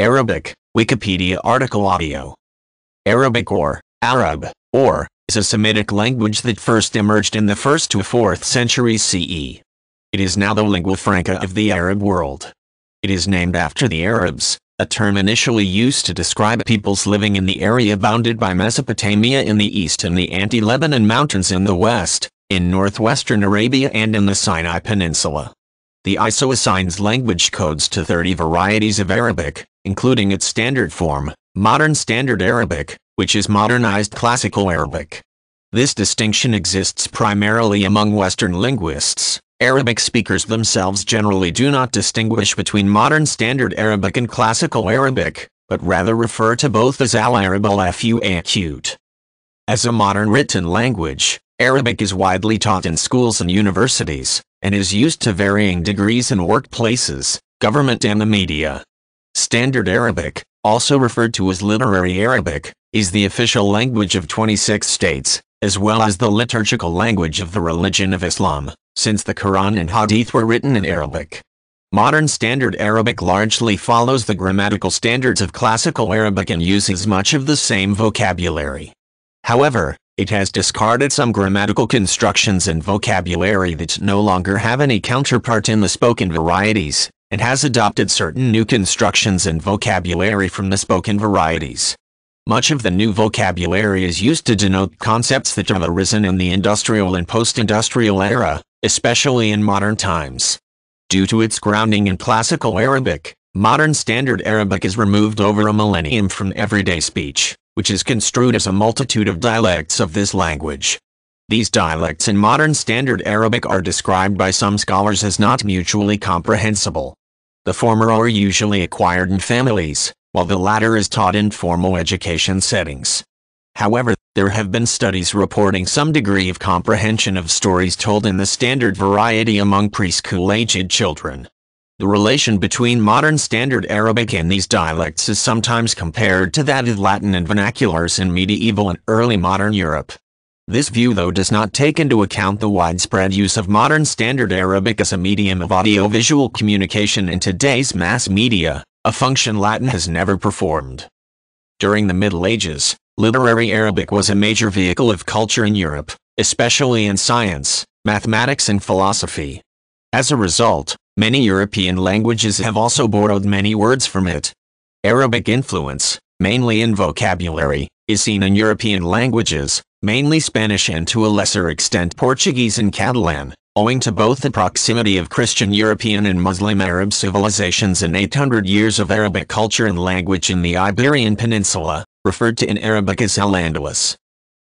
Arabic, Wikipedia article audio. Arabic or Arab, or, is a Semitic language that first emerged in the 1st to 4th centuries CE. It is now the lingua franca of the Arab world. It is named after the Arabs, a term initially used to describe peoples living in the area bounded by Mesopotamia in the east and the Anti-Lebanon Mountains in the west, in northwestern Arabia and in the Sinai Peninsula. The ISO assigns language codes to 30 varieties of Arabic, including its standard form, Modern Standard Arabic, which is modernized Classical Arabic. This distinction exists primarily among Western linguists. Arabic speakers themselves generally do not distinguish between Modern Standard Arabic and Classical Arabic, but rather refer to both as Al-Arab al-Fu'aqut. As a modern written language, Arabic is widely taught in schools and universities, and is used to varying degrees in workplaces, government and the media. Standard Arabic, also referred to as Literary Arabic, is the official language of 26 states, as well as the liturgical language of the religion of Islam, since the Quran and Hadith were written in Arabic. Modern Standard Arabic largely follows the grammatical standards of Classical Arabic and uses much of the same vocabulary. However, it has discarded some grammatical constructions and vocabulary that no longer have any counterpart in the spoken varieties, and has adopted certain new constructions and vocabulary from the spoken varieties. Much of the new vocabulary is used to denote concepts that have arisen in the industrial and post-industrial era, especially in modern times. Due to its grounding in classical Arabic, modern standard Arabic is removed over a millennium from everyday speech which is construed as a multitude of dialects of this language. These dialects in modern standard Arabic are described by some scholars as not mutually comprehensible. The former are usually acquired in families, while the latter is taught in formal education settings. However, there have been studies reporting some degree of comprehension of stories told in the standard variety among preschool-aged children. The relation between modern Standard Arabic and these dialects is sometimes compared to that of Latin and vernaculars in medieval and early modern Europe. This view though does not take into account the widespread use of modern Standard Arabic as a medium of audiovisual communication in today's mass media, a function Latin has never performed. During the Middle Ages, literary Arabic was a major vehicle of culture in Europe, especially in science, mathematics and philosophy. As a result, Many European languages have also borrowed many words from it. Arabic influence, mainly in vocabulary, is seen in European languages, mainly Spanish and to a lesser extent Portuguese and Catalan, owing to both the proximity of Christian European and Muslim Arab civilizations and 800 years of Arabic culture and language in the Iberian Peninsula, referred to in Arabic as Al-Andalus.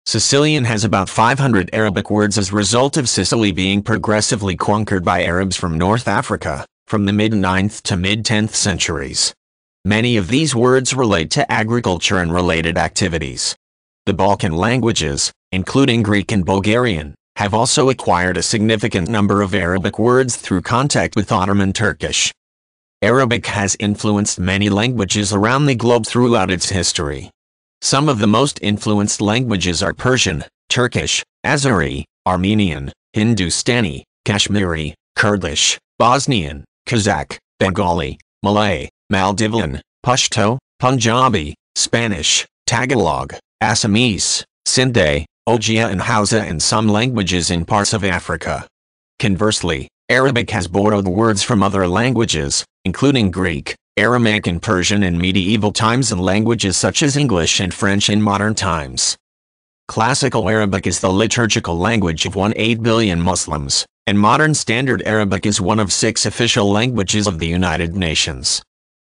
Sicilian has about 500 Arabic words as a result of Sicily being progressively conquered by Arabs from North Africa, from the mid-9th to mid-10th centuries. Many of these words relate to agriculture and related activities. The Balkan languages, including Greek and Bulgarian, have also acquired a significant number of Arabic words through contact with Ottoman Turkish. Arabic has influenced many languages around the globe throughout its history. Some of the most influenced languages are Persian, Turkish, Azeri, Armenian, Hindustani, Kashmiri, Kurdish, Bosnian, Kazakh, Bengali, Malay, Maldivian, Pashto, Punjabi, Spanish, Tagalog, Assamese, Sindhi, Odia and Hausa and some languages in parts of Africa. Conversely, Arabic has borrowed words from other languages, including Greek, Aramaic and Persian in medieval times and languages such as English and French in modern times. Classical Arabic is the liturgical language of 1-8 billion Muslims, and modern Standard Arabic is one of six official languages of the United Nations.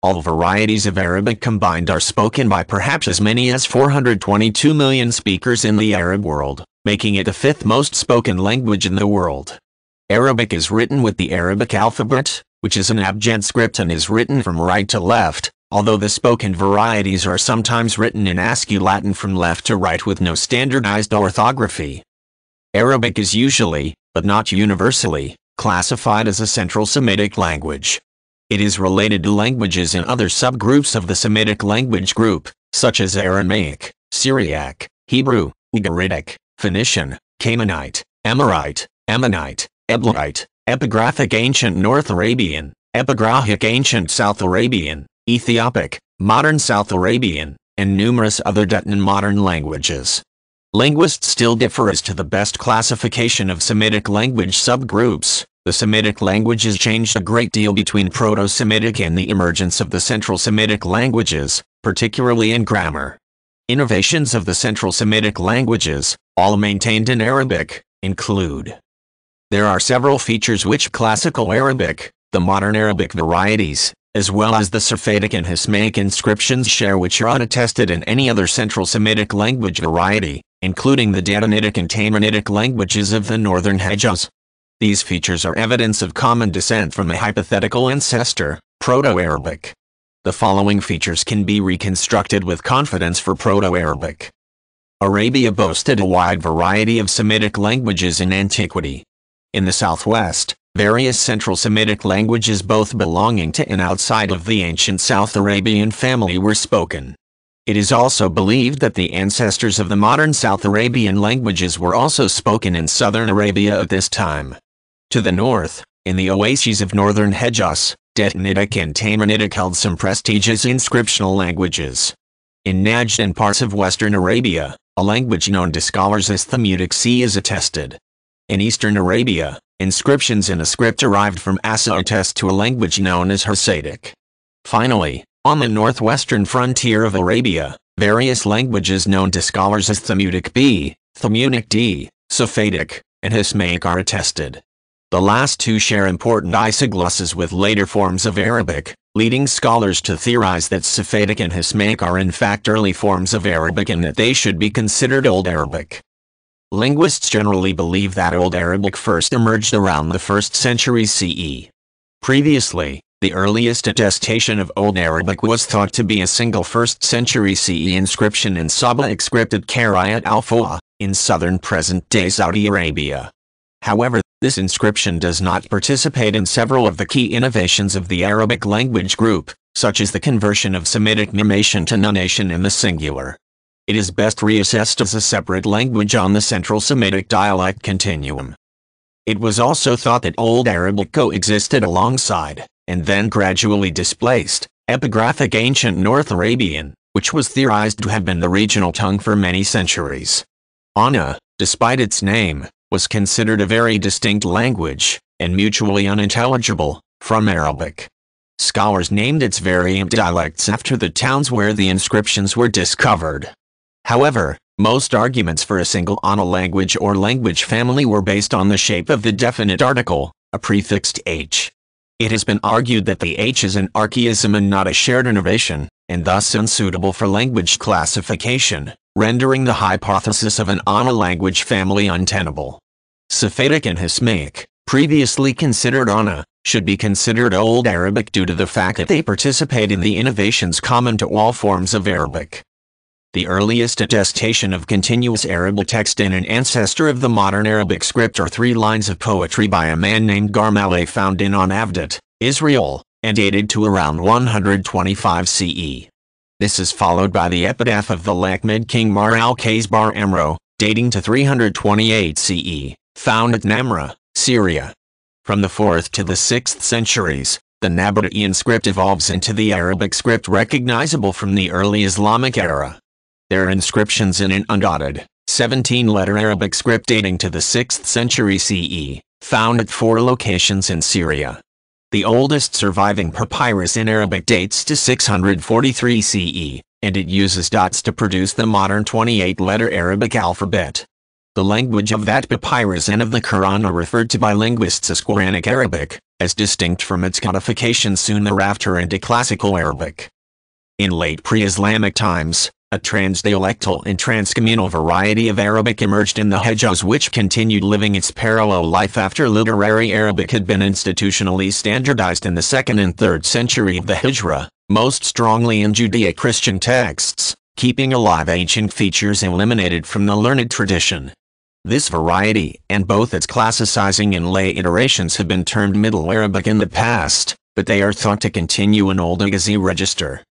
All varieties of Arabic combined are spoken by perhaps as many as 422 million speakers in the Arab world, making it the fifth most spoken language in the world. Arabic is written with the Arabic alphabet, which is an abjad script and is written from right to left, although the spoken varieties are sometimes written in ASCII Latin from left to right with no standardized orthography. Arabic is usually, but not universally, classified as a Central Semitic language. It is related to languages in other subgroups of the Semitic language group, such as Aramaic, Syriac, Hebrew, Ugaritic, Phoenician, Canaanite, Amorite, Ammonite, Eblaite, Epigraphic Ancient North Arabian, Epigraphic Ancient South Arabian, Ethiopic, modern South Arabian, and numerous other Dutton modern languages. Linguists still differ as to the best classification of Semitic language subgroups. The Semitic languages changed a great deal between Proto-Semitic and the emergence of the Central Semitic languages, particularly in grammar. Innovations of the Central Semitic languages, all maintained in Arabic, include There are several features which Classical Arabic, the modern Arabic varieties, as well as the Safaitic and Hismaic inscriptions share which are unattested in any other Central Semitic language variety, including the Dadanitic and Taymanitic languages of the northern Hejaz. These features are evidence of common descent from a hypothetical ancestor, Proto-Arabic. The following features can be reconstructed with confidence for Proto-Arabic. Arabia boasted a wide variety of Semitic languages in antiquity. In the southwest, various Central Semitic languages both belonging to and outside of the ancient South Arabian family were spoken. It is also believed that the ancestors of the modern South Arabian languages were also spoken in southern Arabia at this time. To the north, in the oases of northern Hejaz, Dadanitic and Taymanitic held some prestigious inscriptional languages. In Najd and parts of western Arabia, a language known to scholars as Thamudic C is attested. In eastern Arabia, inscriptions in a script arrived from Asa attest to a language known as Hasaitic. Finally, on the northwestern frontier of Arabia, various languages known to scholars as Thamudic B, Thamudic D, Safaitic, and Hismaic are attested. The last two share important isoglosses with later forms of Arabic, leading scholars to theorize that Safaitic and Hismaic are in fact early forms of Arabic and that they should be considered Old Arabic. Linguists generally believe that Old Arabic first emerged around the 1st century CE. Previously, the earliest attestation of Old Arabic was thought to be a single 1st century CE inscription in Saba script at Qariat al in southern present-day Saudi Arabia. However, this inscription does not participate in several of the key innovations of the Arabic language group, such as the conversion of Semitic mimation to nunation in the singular. It is best reassessed as a separate language on the Central Semitic dialect continuum. It was also thought that Old Arabic coexisted alongside, and then gradually displaced, epigraphic ancient North Arabian, which was theorized to have been the regional tongue for many centuries. Ana, despite its name, was considered a very distinct language, and mutually unintelligible, from Arabic. Scholars named its variant dialects after the towns where the inscriptions were discovered. However, most arguments for a single Ana language or language family were based on the shape of the definite article, a prefixed H. It has been argued that the H is an archaism and not a shared innovation, and thus unsuitable for language classification rendering the hypothesis of an Ana language family untenable. Safaitic and Hismaic, previously considered Ana, should be considered Old Arabic due to the fact that they participate in the innovations common to all forms of Arabic. The earliest attestation of continuous Arabic text in an ancestor of the modern Arabic script are three lines of poetry by a man named Garmaleh found in En Avdat, Israel, and dated to around 125 CE. This is followed by the epitaph of the Lakhmid king Mar al-Qays bar Amro, dating to 328 CE, found at Namra, Syria. From the 4th to the 6th centuries, the Nabataean script evolves into the Arabic script recognizable from the early Islamic era. There are inscriptions in an undotted, 17-letter Arabic script dating to the 6th century CE, found at four locations in Syria. The oldest surviving papyrus in Arabic dates to 643 CE, and it uses dots to produce the modern 28-letter Arabic alphabet. The language of that papyrus and of the Quran are referred to by linguists as Quranic Arabic, as distinct from its codification soon thereafter into Classical Arabic. In late pre-Islamic times, a transdialectal and transcommunal variety of Arabic emerged in the Hejaz which continued living its parallel life after literary Arabic had been institutionally standardized in the 2nd and 3rd century of the Hijra, most strongly in Judeo-Christian texts, keeping alive ancient features eliminated from the learned tradition. This variety, and both its classicizing and lay iterations have been termed Middle Arabic in the past, but they are thought to continue in Old Hijazi register.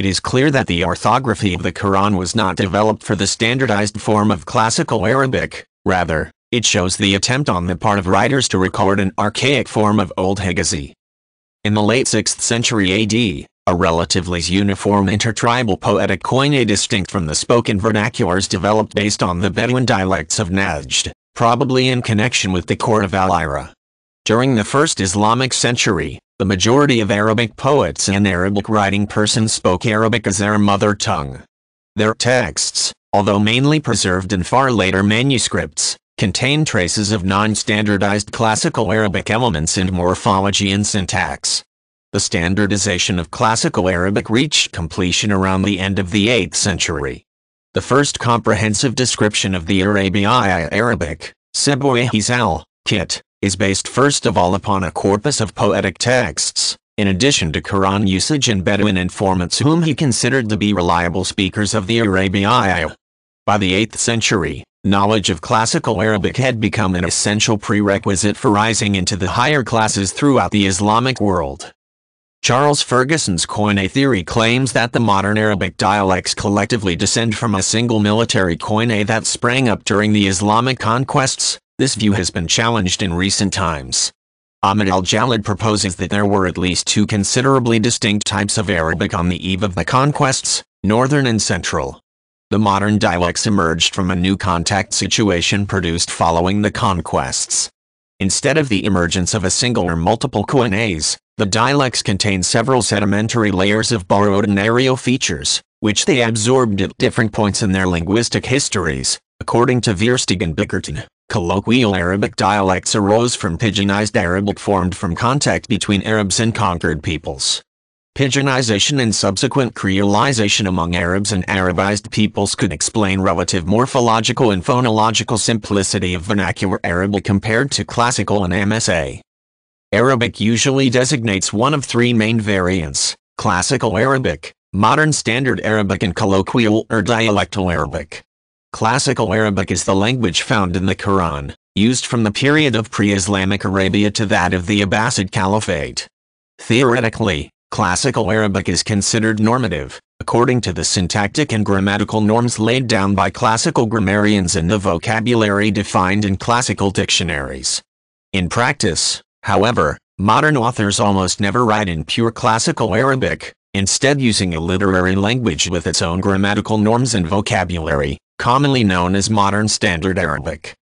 It is clear that the orthography of the Quran was not developed for the standardized form of classical Arabic, rather, it shows the attempt on the part of writers to record an archaic form of Old Hijazi. In the late 6th century AD, a relatively uniform intertribal poetic koine distinct from the spoken vernaculars developed based on the Bedouin dialects of Najd, probably in connection with the court of Al-Hira. During the first Islamic century, the majority of Arabic poets and Arabic writing persons spoke Arabic as their mother tongue. Their texts, although mainly preserved in far later manuscripts, contain traces of non-standardized classical Arabic elements in morphology and syntax. The standardization of classical Arabic reached completion around the end of the 8th century. The first comprehensive description of the Arabic Arabic, Sibawayh's al-Kit, is based first of all upon a corpus of poetic texts, in addition to Quran usage and Bedouin informants whom he considered to be reliable speakers of the Arabic. By the 8th century, knowledge of classical Arabic had become an essential prerequisite for rising into the higher classes throughout the Islamic world. Charles Ferguson's Koine theory claims that the modern Arabic dialects collectively descend from a single military Koine that sprang up during the Islamic conquests, this view has been challenged in recent times. Ahmed al-Jallad proposes that there were at least two considerably distinct types of Arabic on the eve of the conquests, northern and central. The modern dialects emerged from a new contact situation produced following the conquests. Instead of the emergence of a single or multiple Koines, the dialects contain several sedimentary layers of borrowed and areal features, which they absorbed at different points in their linguistic histories, according to Versteegh and Bickerton. Colloquial Arabic dialects arose from pidginized Arabic formed from contact between Arabs and conquered peoples. Pidginization and subsequent creolization among Arabs and Arabized peoples could explain relative morphological and phonological simplicity of vernacular Arabic compared to classical and MSA. Arabic usually designates one of three main variants, Classical Arabic, Modern Standard Arabic and Colloquial or Dialectal Arabic. Classical Arabic is the language found in the Quran, used from the period of pre-Islamic Arabia to that of the Abbasid Caliphate. Theoretically, Classical Arabic is considered normative, according to the syntactic and grammatical norms laid down by classical grammarians and the vocabulary defined in classical dictionaries. In practice, however, modern authors almost never write in pure classical Arabic, instead using a literary language with its own grammatical norms and vocabulary, commonly known as Modern Standard Arabic.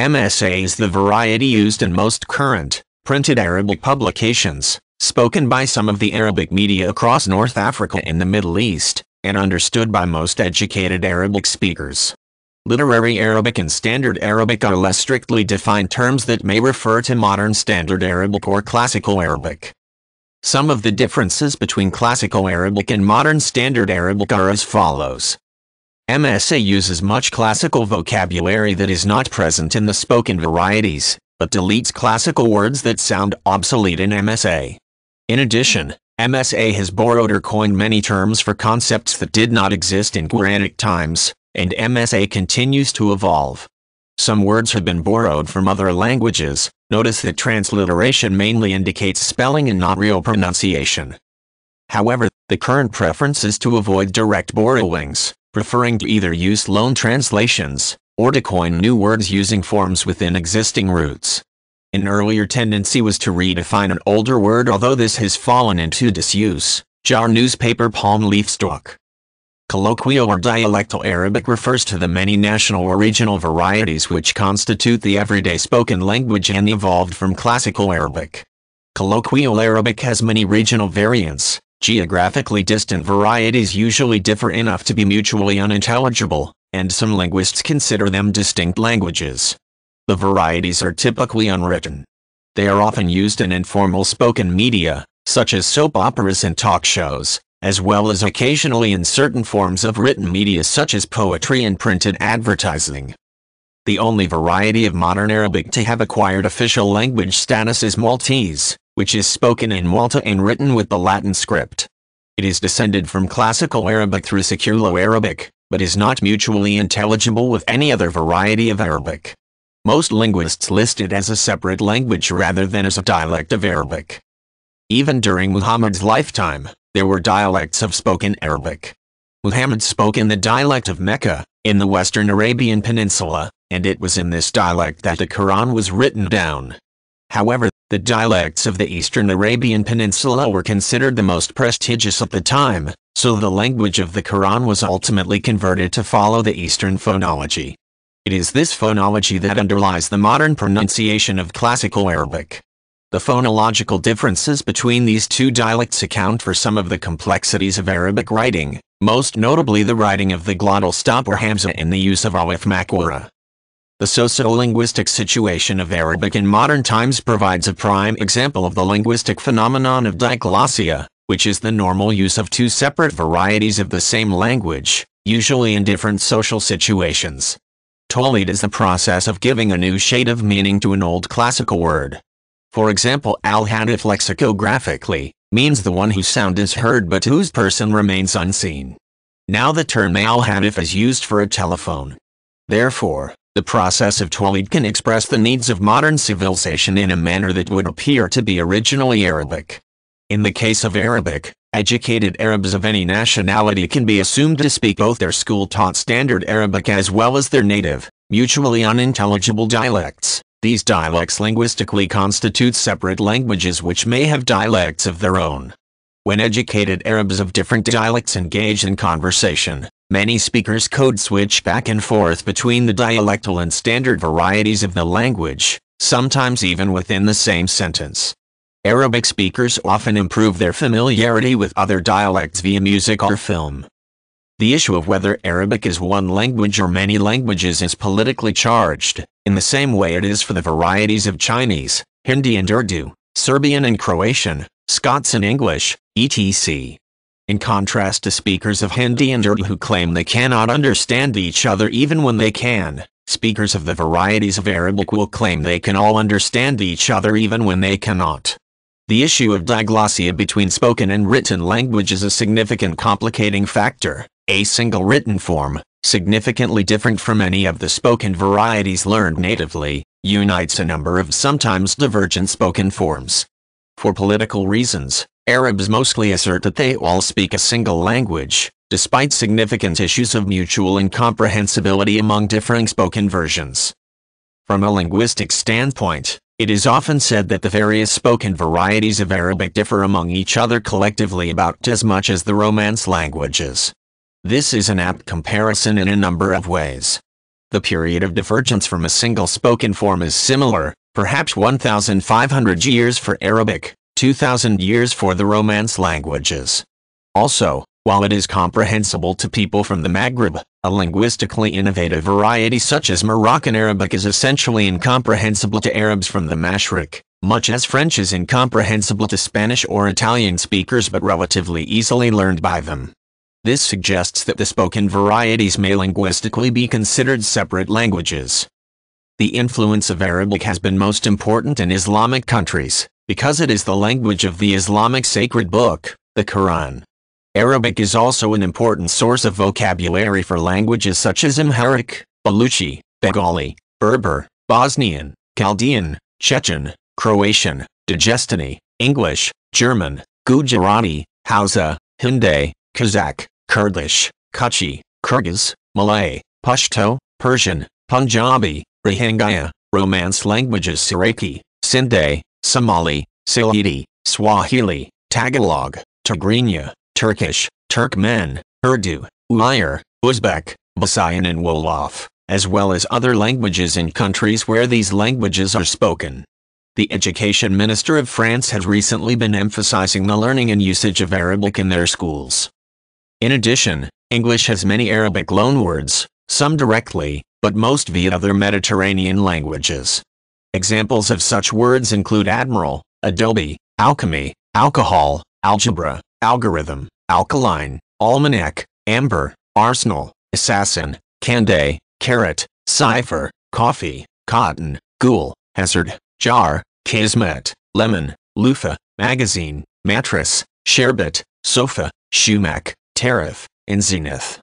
MSA is the variety used in most current, printed Arabic publications, spoken by some of the Arabic media across North Africa and the Middle East, and understood by most educated Arabic speakers. Literary Arabic and Standard Arabic are less strictly defined terms that may refer to Modern Standard Arabic or Classical Arabic. Some of the differences between Classical Arabic and Modern Standard Arabic are as follows. MSA uses much classical vocabulary that is not present in the spoken varieties, but deletes classical words that sound obsolete in MSA. In addition, MSA has borrowed or coined many terms for concepts that did not exist in Quranic times, and MSA continues to evolve. Some words have been borrowed from other languages, notice that transliteration mainly indicates spelling and not real pronunciation. However, the current preference is to avoid direct borrowings, preferring to either use loan translations, or to coin new words using forms within existing roots. An earlier tendency was to redefine an older word although this has fallen into disuse, jar newspaper palm leaf stalk. Colloquial or dialectal Arabic refers to the many national or regional varieties which constitute the everyday spoken language and evolved from classical Arabic. Colloquial Arabic has many regional variants, Geographically distant varieties usually differ enough to be mutually unintelligible, and some linguists consider them distinct languages. The varieties are typically unwritten. They are often used in informal spoken media, such as soap operas and talk shows, as well as occasionally in certain forms of written media such as poetry and printed advertising. The only variety of modern Arabic to have acquired official language status is Maltese, which is spoken in Malta and written with the Latin script. It is descended from Classical Arabic through Siculo-Arabic, but is not mutually intelligible with any other variety of Arabic. Most linguists list it as a separate language rather than as a dialect of Arabic. Even during Muhammad's lifetime, there were dialects of spoken Arabic. Muhammad spoke in the dialect of Mecca, in the western Arabian Peninsula, and it was in this dialect that the Quran was written down. However, The dialects of the eastern Arabian Peninsula were considered the most prestigious at the time, so the language of the Quran was ultimately converted to follow the Eastern phonology. It is this phonology that underlies the modern pronunciation of Classical Arabic. The phonological differences between these two dialects account for some of the complexities of Arabic writing, most notably the writing of the glottal stop or hamza and the use of alif maqsura. The sociolinguistic situation of Arabic in modern times provides a prime example of the linguistic phenomenon of diglossia, which is the normal use of two separate varieties of the same language, usually in different social situations. Tawlid is the process of giving a new shade of meaning to an old classical word. For example al-hatif lexicographically, means the one whose sound is heard but whose person remains unseen. Now the term al-hatif is used for a telephone. Therefore, the process of Tawlid can express the needs of modern civilization in a manner that would appear to be originally Arabic. In the case of Arabic, educated Arabs of any nationality can be assumed to speak both their school-taught standard Arabic as well as their native, mutually unintelligible dialects. These dialects linguistically constitute separate languages which may have dialects of their own. When educated Arabs of different dialects engage in conversation, Many speakers code switch back and forth between the dialectal and standard varieties of the language, sometimes even within the same sentence. Arabic speakers often improve their familiarity with other dialects via music or film. The issue of whether Arabic is one language or many languages is politically charged, in the same way it is for the varieties of Chinese, Hindi and Urdu, Serbian and Croatian, Scots and English, etc. In contrast to speakers of Hindi and Urdu who claim they cannot understand each other even when they can, speakers of the varieties of Arabic will claim they can all understand each other even when they cannot. The issue of diglossia between spoken and written language is a significant complicating factor. A single written form, significantly different from any of the spoken varieties learned natively, unites a number of sometimes divergent spoken forms. For political reasons, Arabs mostly assert that they all speak a single language, despite significant issues of mutual incomprehensibility among differing spoken versions. From a linguistic standpoint, it is often said that the various spoken varieties of Arabic differ among each other collectively about as much as the Romance languages. This is an apt comparison in a number of ways. The period of divergence from a single spoken form is similar, perhaps 1,500 years for Arabic, 2,000 years for the Romance languages. Also, while it is comprehensible to people from the Maghreb, a linguistically innovative variety such as Moroccan Arabic is essentially incomprehensible to Arabs from the Mashriq, much as French is incomprehensible to Spanish or Italian speakers but relatively easily learned by them. This suggests that the spoken varieties may linguistically be considered separate languages. The influence of Arabic has been most important in Islamic countries, because it is the language of the Islamic sacred book, the Quran. Arabic is also an important source of vocabulary for languages such as Amharic, Baluchi, Bengali, Berber, Bosnian, Chaldean, Chechen, Croatian, Dagestani, English, German, Gujarati, Hausa, Hindi, Kazakh, Kurdish, Kutchi, Kyrgyz, Malay, Pashto, Persian, Punjabi, Rohingya, Romance languages Seraiki, Sindhi, Somali, Sylheti, Swahili, Tagalog, Tigrinya, Turkish, Turkmen, Urdu, Uighur, Uzbek, Visayan and Wolof, as well as other languages in countries where these languages are spoken. The education minister of France has recently been emphasizing the learning and usage of Arabic in their schools. In addition, English has many Arabic loanwords, some directly, but most via other Mediterranean languages. Examples of such words include admiral, adobe, alchemy, alcohol, algebra, algorithm, alkaline, almanac, amber, arsenal, assassin, cande, carrot, cipher, coffee, cotton, ghoul, hazard, jar, kismet, lemon, loofah, magazine, mattress, sherbet, sofa, shumac, tariff, and zenith.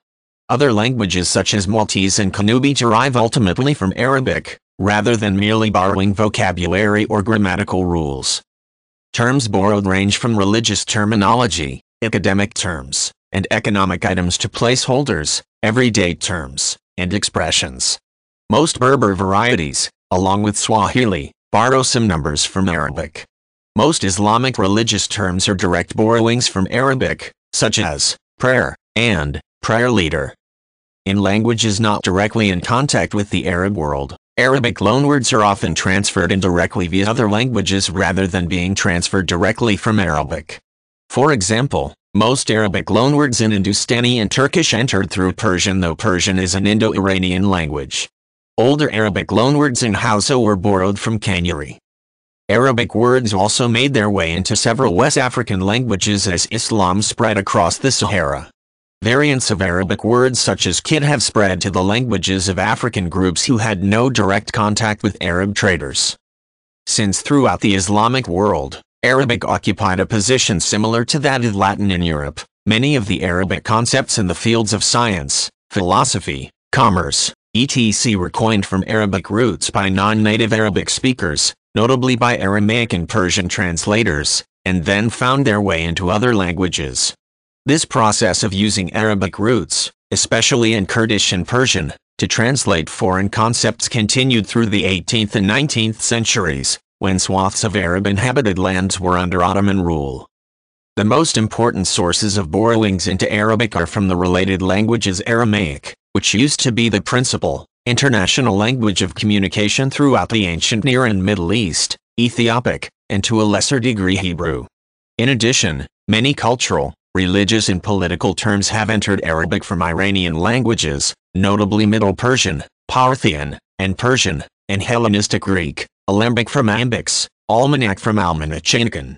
Other languages such as Maltese and Kinubi derive ultimately from Arabic, rather than merely borrowing vocabulary or grammatical rules. Terms borrowed range from religious terminology, academic terms, and economic items to placeholders, everyday terms, and expressions. Most Berber varieties, along with Swahili, borrow some numbers from Arabic. Most Islamic religious terms are direct borrowings from Arabic, such as prayer and prayer leader. In languages not directly in contact with the Arab world, Arabic loanwords are often transferred indirectly via other languages rather than being transferred directly from Arabic. For example, most Arabic loanwords in Hindustani and Turkish entered through Persian though Persian is an Indo-Iranian language. Older Arabic loanwords in Hausa were borrowed from Kanuri. Arabic words also made their way into several West African languages as Islam spread across the Sahara. Variants of Arabic words such as kid have spread to the languages of African groups who had no direct contact with Arab traders. Since throughout the Islamic world, Arabic occupied a position similar to that of Latin in Europe. Many of the Arabic concepts in the fields of science, philosophy, commerce, etc. were coined from Arabic roots by non-native Arabic speakers, notably by Aramaic and Persian translators, and then found their way into other languages. This process of using Arabic roots, especially in Kurdish and Persian, to translate foreign concepts continued through the 18th and 19th centuries, when swaths of Arab-inhabited lands were under Ottoman rule. The most important sources of borrowings into Arabic are from the related languages Aramaic, which used to be the principal, international language of communication throughout the ancient Near and Middle East, Ethiopic, and to a lesser degree Hebrew. In addition, many cultural, religious and political terms have entered Arabic from Iranian languages, notably Middle Persian, Parthian, and Persian, and Hellenistic Greek, Alembic from Ambics, Almanac from Almanachanican.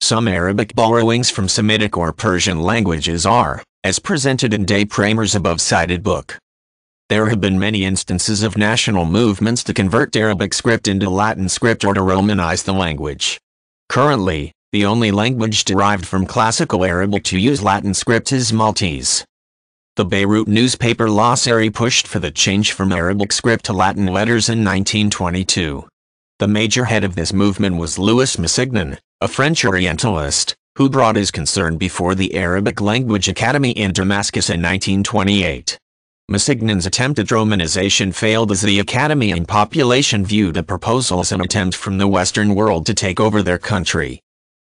Some Arabic borrowings from Semitic or Persian languages are, as presented in Day Kramer's above-cited book. There have been many instances of national movements to convert Arabic script into Latin script or to Romanize the language. Currently, the only language derived from Classical Arabic to use Latin script is Maltese. The Beirut newspaper L'Asari pushed for the change from Arabic script to Latin letters in 1922. The major head of this movement was Louis Massignon, a French Orientalist, who brought his concern before the Arabic Language Academy in Damascus in 1928. Massignon's attempt at Romanization failed as the Academy and population viewed the proposal as an attempt from the Western world to take over their country.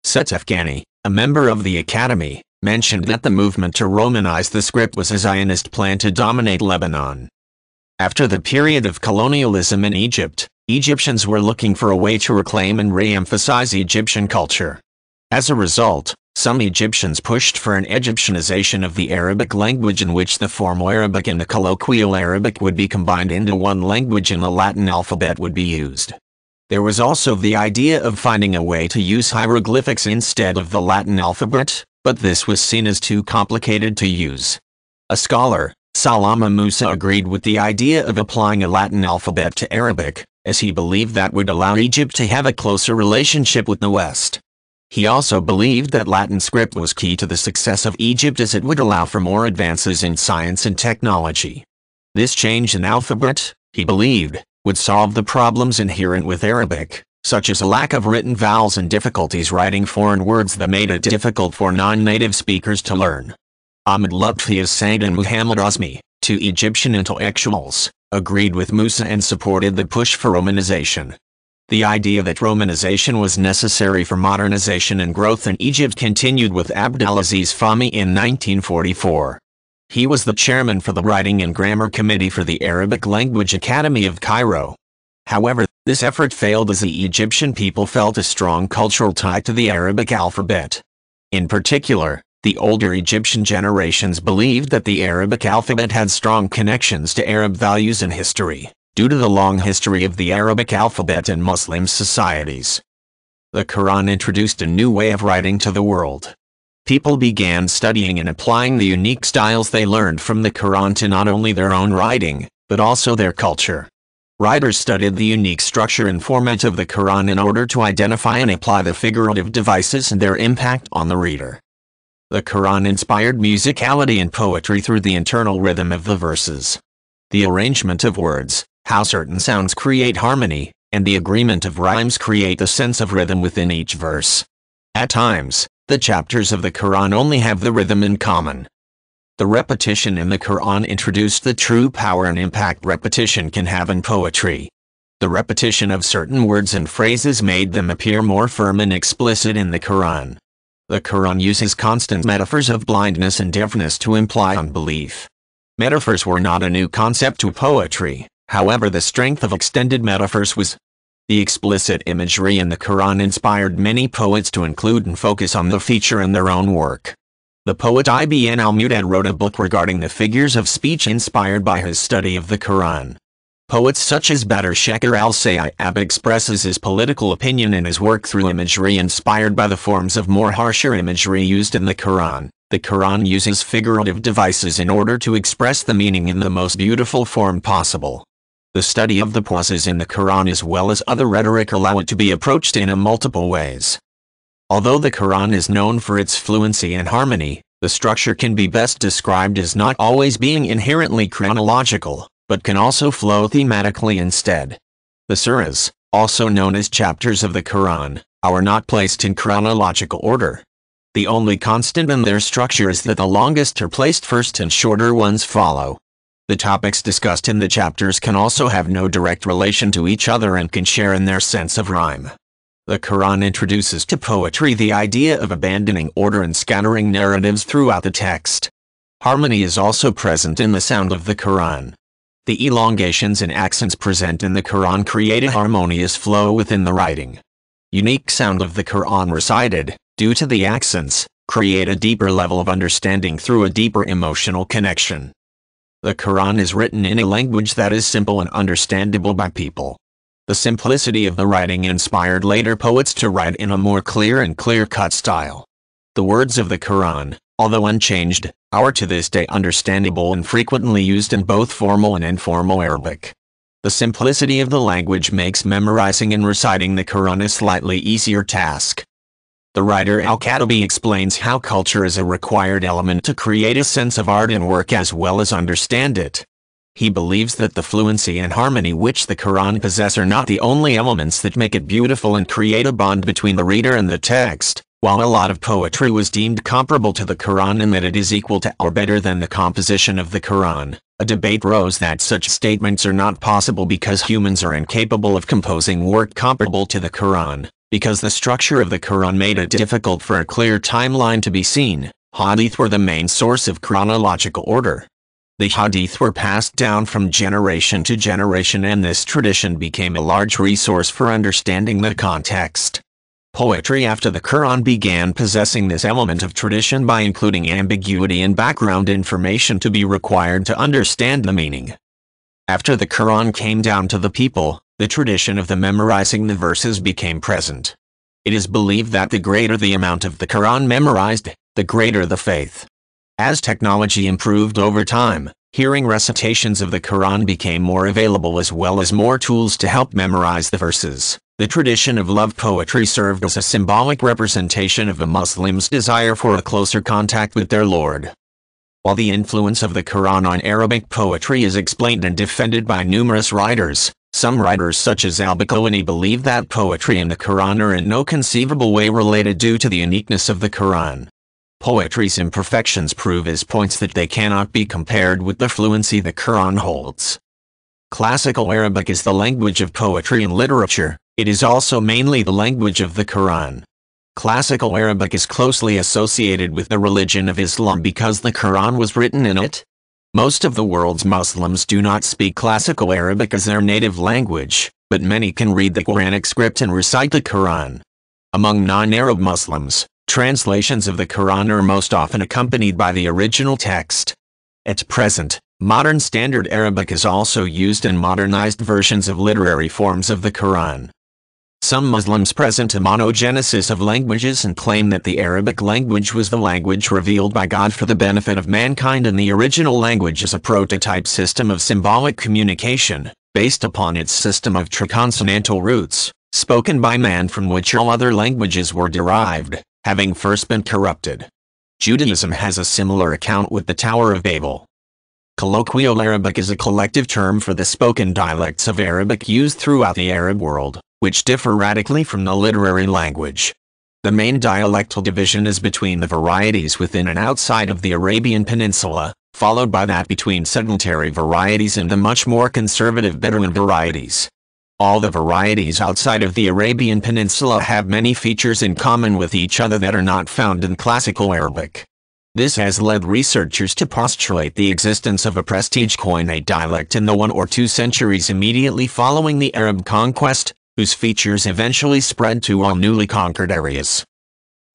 Set Afghani, a member of the Academy, mentioned that the movement to Romanize the script was a Zionist plan to dominate Lebanon. After the period of colonialism in Egypt, Egyptians were looking for a way to reclaim and re-emphasize Egyptian culture. As a result, some Egyptians pushed for an Egyptianization of the Arabic language in which the formal Arabic and the colloquial Arabic would be combined into one language and the Latin alphabet would be used. There was also the idea of finding a way to use hieroglyphics instead of the Latin alphabet, but this was seen as too complicated to use. A scholar, Salama Musa agreed with the idea of applying a Latin alphabet to Arabic, as he believed that would allow Egypt to have a closer relationship with the West. He also believed that Latin script was key to the success of Egypt as it would allow for more advances in science and technology. This change in alphabet, he believed, would solve the problems inherent with Arabic, such as a lack of written vowels and difficulties writing foreign words that made it difficult for non-native speakers to learn. Ahmed Lutfi Said and Muhammad Azmi, two Egyptian intellectuals, agreed with Musa and supported the push for Romanization. The idea that Romanization was necessary for modernization and growth in Egypt continued with Abdelaziz Fahmy in 1944. He was the chairman for the Writing and Grammar Committee for the Arabic Language Academy of Cairo. However, this effort failed as the Egyptian people felt a strong cultural tie to the Arabic alphabet. In particular, the older Egyptian generations believed that the Arabic alphabet had strong connections to Arab values and history, due to the long history of the Arabic alphabet in Muslim societies. The Quran introduced a new way of writing to the world. People began studying and applying the unique styles they learned from the Quran to not only their own writing, but also their culture. Writers studied the unique structure and format of the Quran in order to identify and apply the figurative devices and their impact on the reader. The Quran inspired musicality and poetry through the internal rhythm of the verses. The arrangement of words, how certain sounds create harmony, and the agreement of rhymes create the sense of rhythm within each verse. At times, the chapters of the Quran only have the rhythm in common. The repetition in the Quran introduced the true power and impact repetition can have in poetry. The repetition of certain words and phrases made them appear more firm and explicit in the Quran. The Quran uses constant metaphors of blindness and deafness to imply unbelief. Metaphors were not a new concept to poetry, however the strength of extended metaphors was. The explicit imagery in the Quran inspired many poets to include and focus on the feature in their own work. The poet Ibn al-Mu'tazz wrote a book regarding the figures of speech inspired by his study of the Quran. Poets such as Badr Shakir al-Sayyab expresses his political opinion in his work through imagery inspired by the forms of more harsher imagery used in the Quran. The Quran uses figurative devices in order to express the meaning in the most beautiful form possible. The study of the pauses in the Quran as well as other rhetoric allow it to be approached in a multiple ways. Although the Quran is known for its fluency and harmony, the structure can be best described as not always being inherently chronological but can also flow thematically instead. The surahs, also known as chapters of the Quran, are not placed in chronological order. The only constant in their structure is that the longest are placed first and shorter ones follow. The topics discussed in the chapters can also have no direct relation to each other and can share in their sense of rhyme. The Quran introduces to poetry the idea of abandoning order and scattering narratives throughout the text. Harmony is also present in the sound of the Quran. The elongations and accents present in the Quran create a harmonious flow within the writing. Unique sound of the Quran recited, due to the accents, create a deeper level of understanding through a deeper emotional connection. The Quran is written in a language that is simple and understandable by people. The simplicity of the writing inspired later poets to write in a more clear and clear-cut style. The words of the Quran, although unchanged, are to this day understandable and frequently used in both formal and informal Arabic. The simplicity of the language makes memorizing and reciting the Quran a slightly easier task. The writer Al-Khattabi explains how culture is a required element to create a sense of art and work as well as understand it. He believes that the fluency and harmony which the Quran possess are not the only elements that make it beautiful and create a bond between the reader and the text. While a lot of poetry was deemed comparable to the Quran in that it is equal to or better than the composition of the Quran, a debate rose that such statements are not possible because humans are incapable of composing work comparable to the Quran, because the structure of the Quran made it difficult for a clear timeline to be seen. Hadith were the main source of chronological order. The Hadith were passed down from generation to generation and this tradition became a large resource for understanding the context. Poetry after the Quran began possessing this element of tradition by including ambiguity and background information to be required to understand the meaning. After the Quran came down to the people, the tradition of the memorizing the verses became present. It is believed that the greater the amount of the Quran memorized, the greater the faith. As technology improved over time, hearing recitations of the Quran became more available as well as more tools to help memorize the verses. The tradition of love poetry served as a symbolic representation of a Muslim's desire for a closer contact with their Lord. While the influence of the Quran on Arabic poetry is explained and defended by numerous writers, some writers such as al-Baqillani believe that poetry and the Quran are in no conceivable way related due to the uniqueness of the Quran. Poetry's imperfections prove as points that they cannot be compared with the fluency the Quran holds. Classical Arabic is the language of poetry and literature, it is also mainly the language of the Quran. Classical Arabic is closely associated with the religion of Islam because the Quran was written in it. Most of the world's Muslims do not speak Classical Arabic as their native language, but many can read the Quranic script and recite the Quran. Among non-Arab Muslims, translations of the Quran are most often accompanied by the original text. At present, modern Standard Arabic is also used in modernized versions of literary forms of the Quran. Some Muslims present a monogenesis of languages and claim that the Arabic language was the language revealed by God for the benefit of mankind and the original language is a prototype system of symbolic communication, based upon its system of triconsonantal roots, spoken by man from which all other languages were derived, having first been corrupted. Judaism has a similar account with the Tower of Babel. Colloquial Arabic is a collective term for the spoken dialects of Arabic used throughout the Arab world which differ radically from the literary language. The main dialectal division is between the varieties within and outside of the Arabian Peninsula, followed by that between sedentary varieties and the much more conservative Bedouin varieties. All the varieties outside of the Arabian Peninsula have many features in common with each other that are not found in Classical Arabic. This has led researchers to postulate the existence of a prestige Koine dialect in the one or two centuries immediately following the Arab conquest, whose features eventually spread to all newly conquered areas.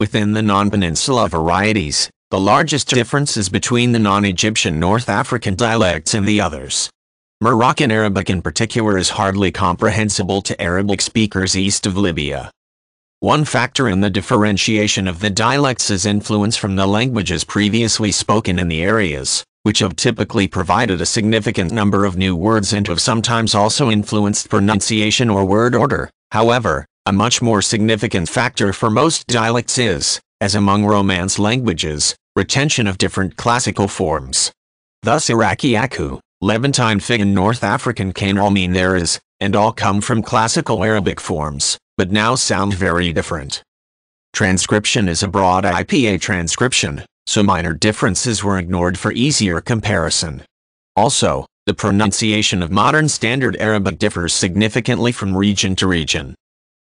Within the non-peninsula varieties, the largest difference is between the non-Egyptian North African dialects and the others. Moroccan Arabic in particular is hardly comprehensible to Arabic speakers east of Libya. One factor in the differentiation of the dialects is influence from the languages previously spoken in the areas, which have typically provided a significant number of new words and have sometimes also influenced pronunciation or word order. However, a much more significant factor for most dialects is, as among Romance languages, retention of different classical forms. Thus Iraqi Aku, Levantine Fig and North African Kain all mean there is, and all come from classical Arabic forms but now sound very different. Transcription is a broad IPA transcription, so minor differences were ignored for easier comparison. Also, the pronunciation of modern Standard Arabic differs significantly from region to region.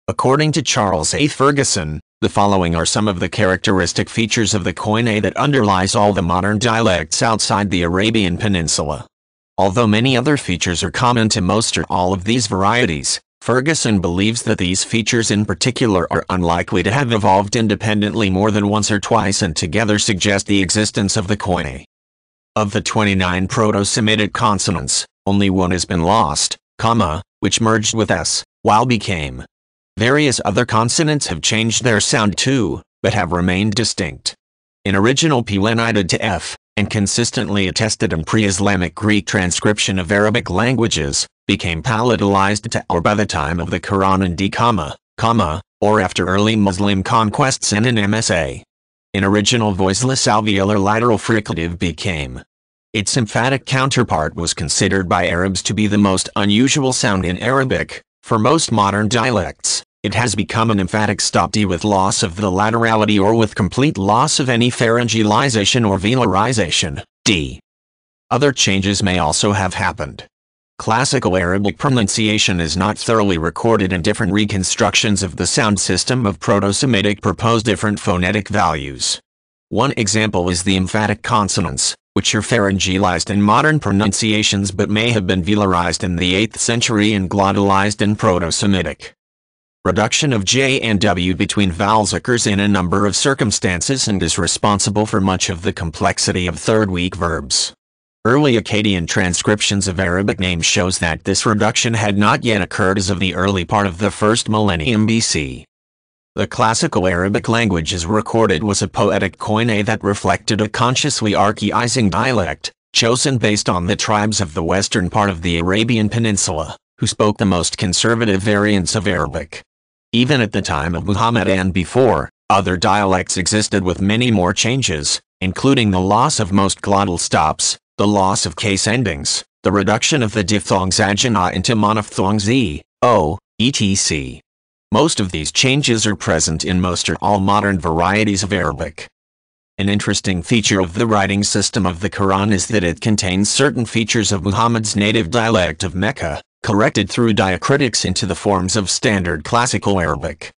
According to Charles A. Ferguson, the following are some of the characteristic features of the Koine that underlies all the modern dialects outside the Arabian Peninsula. Although many other features are common to most or all of these varieties, Ferguson believes that these features in particular are unlikely to have evolved independently more than once or twice and together suggest the existence of the Koine. Of the 29 Proto-Semitic consonants, only one has been lost, comma, which merged with s, while became. Various other consonants have changed their sound too, but have remained distinct. In original P lenited to F, and consistently attested in pre-Islamic Greek transcription of Arabic languages, became palatalized to or by the time of the Quran and D, comma, comma, or after early Muslim conquests and in MSA. An original voiceless alveolar lateral fricative became. Its emphatic counterpart was considered by Arabs to be the most unusual sound in Arabic. For most modern dialects, it has become an emphatic stop D with loss of the laterality or with complete loss of any pharyngealization or velarization, D. Other changes may also have happened. Classical Arabic pronunciation is not thoroughly recorded and different reconstructions of the sound system of Proto-Semitic propose different phonetic values. One example is the emphatic consonants, which are pharyngealized in modern pronunciations but may have been velarized in the 8th century and glottalized in Proto-Semitic. Reduction of J and W between vowels occurs in a number of circumstances and is responsible for much of the complexity of third weak verbs. Early Akkadian transcriptions of Arabic names shows that this reduction had not yet occurred as of the early part of the first millennium BC. The classical Arabic language as recorded was a poetic koine that reflected a consciously archaizing dialect, chosen based on the tribes of the western part of the Arabian Peninsula, who spoke the most conservative variants of Arabic. Even at the time of Muhammad and before, other dialects existed with many more changes, including the loss of most glottal stops, the loss of case endings, the reduction of the diphthongs agina into monophthongs e, o, etc. Most of these changes are present in most or all modern varieties of Arabic. An interesting feature of the writing system of the Quran is that it contains certain features of Muhammad's native dialect of Mecca, corrected through diacritics into the forms of standard classical Arabic.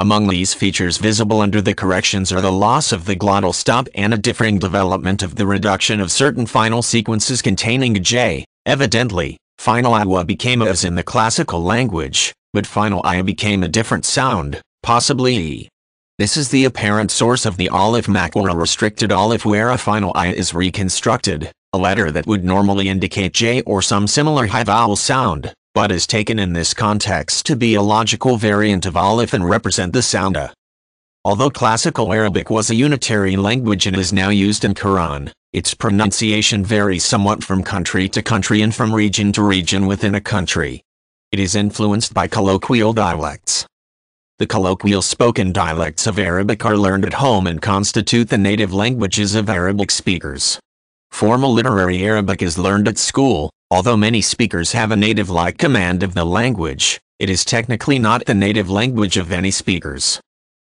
Among these features visible under the corrections are the loss of the glottal stop and a differing development of the reduction of certain final sequences containing J. Evidently, final Awa became a as in the classical language, but final I became a different sound, possibly E. This is the apparent source of the Aleph Maqsura restricted alif where a final I is reconstructed, a letter that would normally indicate J or some similar high vowel sound but is taken in this context to be a logical variant of Aleph and represent the sound A. Although Classical Arabic was a unitary language and is now used in Quran, its pronunciation varies somewhat from country to country and from region to region within a country. It is influenced by colloquial dialects. The colloquial spoken dialects of Arabic are learned at home and constitute the native languages of Arabic speakers. Formal literary Arabic is learned at school, Although many speakers have a native-like command of the language, it is technically not the native language of any speakers.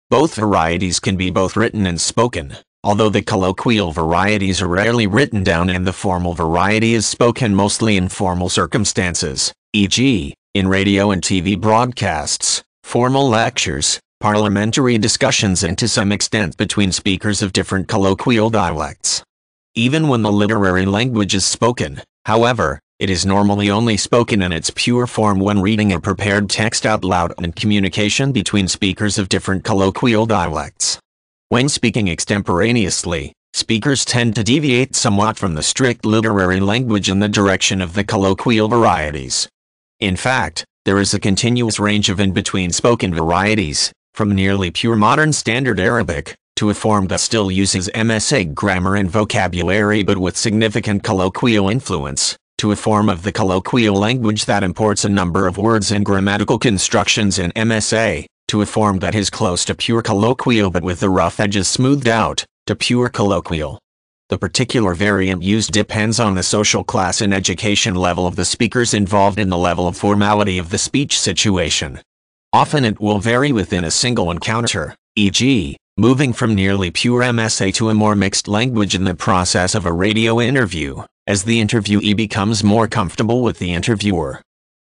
Both varieties can be both written and spoken, although the colloquial varieties are rarely written down and the formal variety is spoken mostly in formal circumstances, e.g., In radio and TV broadcasts, formal lectures, parliamentary discussions and to some extent between speakers of different colloquial dialects. Even when the literary language is spoken, however, it is normally only spoken in its pure form when reading a prepared text out loud and communication between speakers of different colloquial dialects. When speaking extemporaneously, speakers tend to deviate somewhat from the strict literary language in the direction of the colloquial varieties. In fact, there is a continuous range of in-between spoken varieties, from nearly pure modern standard Arabic, to a form that still uses MSA grammar and vocabulary but with significant colloquial influence, to a form of the colloquial language that imports a number of words and grammatical constructions in MSA, to a form that is close to pure colloquial but with the rough edges smoothed out, to pure colloquial. The particular variant used depends on the social class and education level of the speakers involved in the level of formality of the speech situation. Often it will vary within a single encounter, e.g., moving from nearly pure MSA to a more mixed language in the process of a radio interview as the interviewee becomes more comfortable with the interviewer.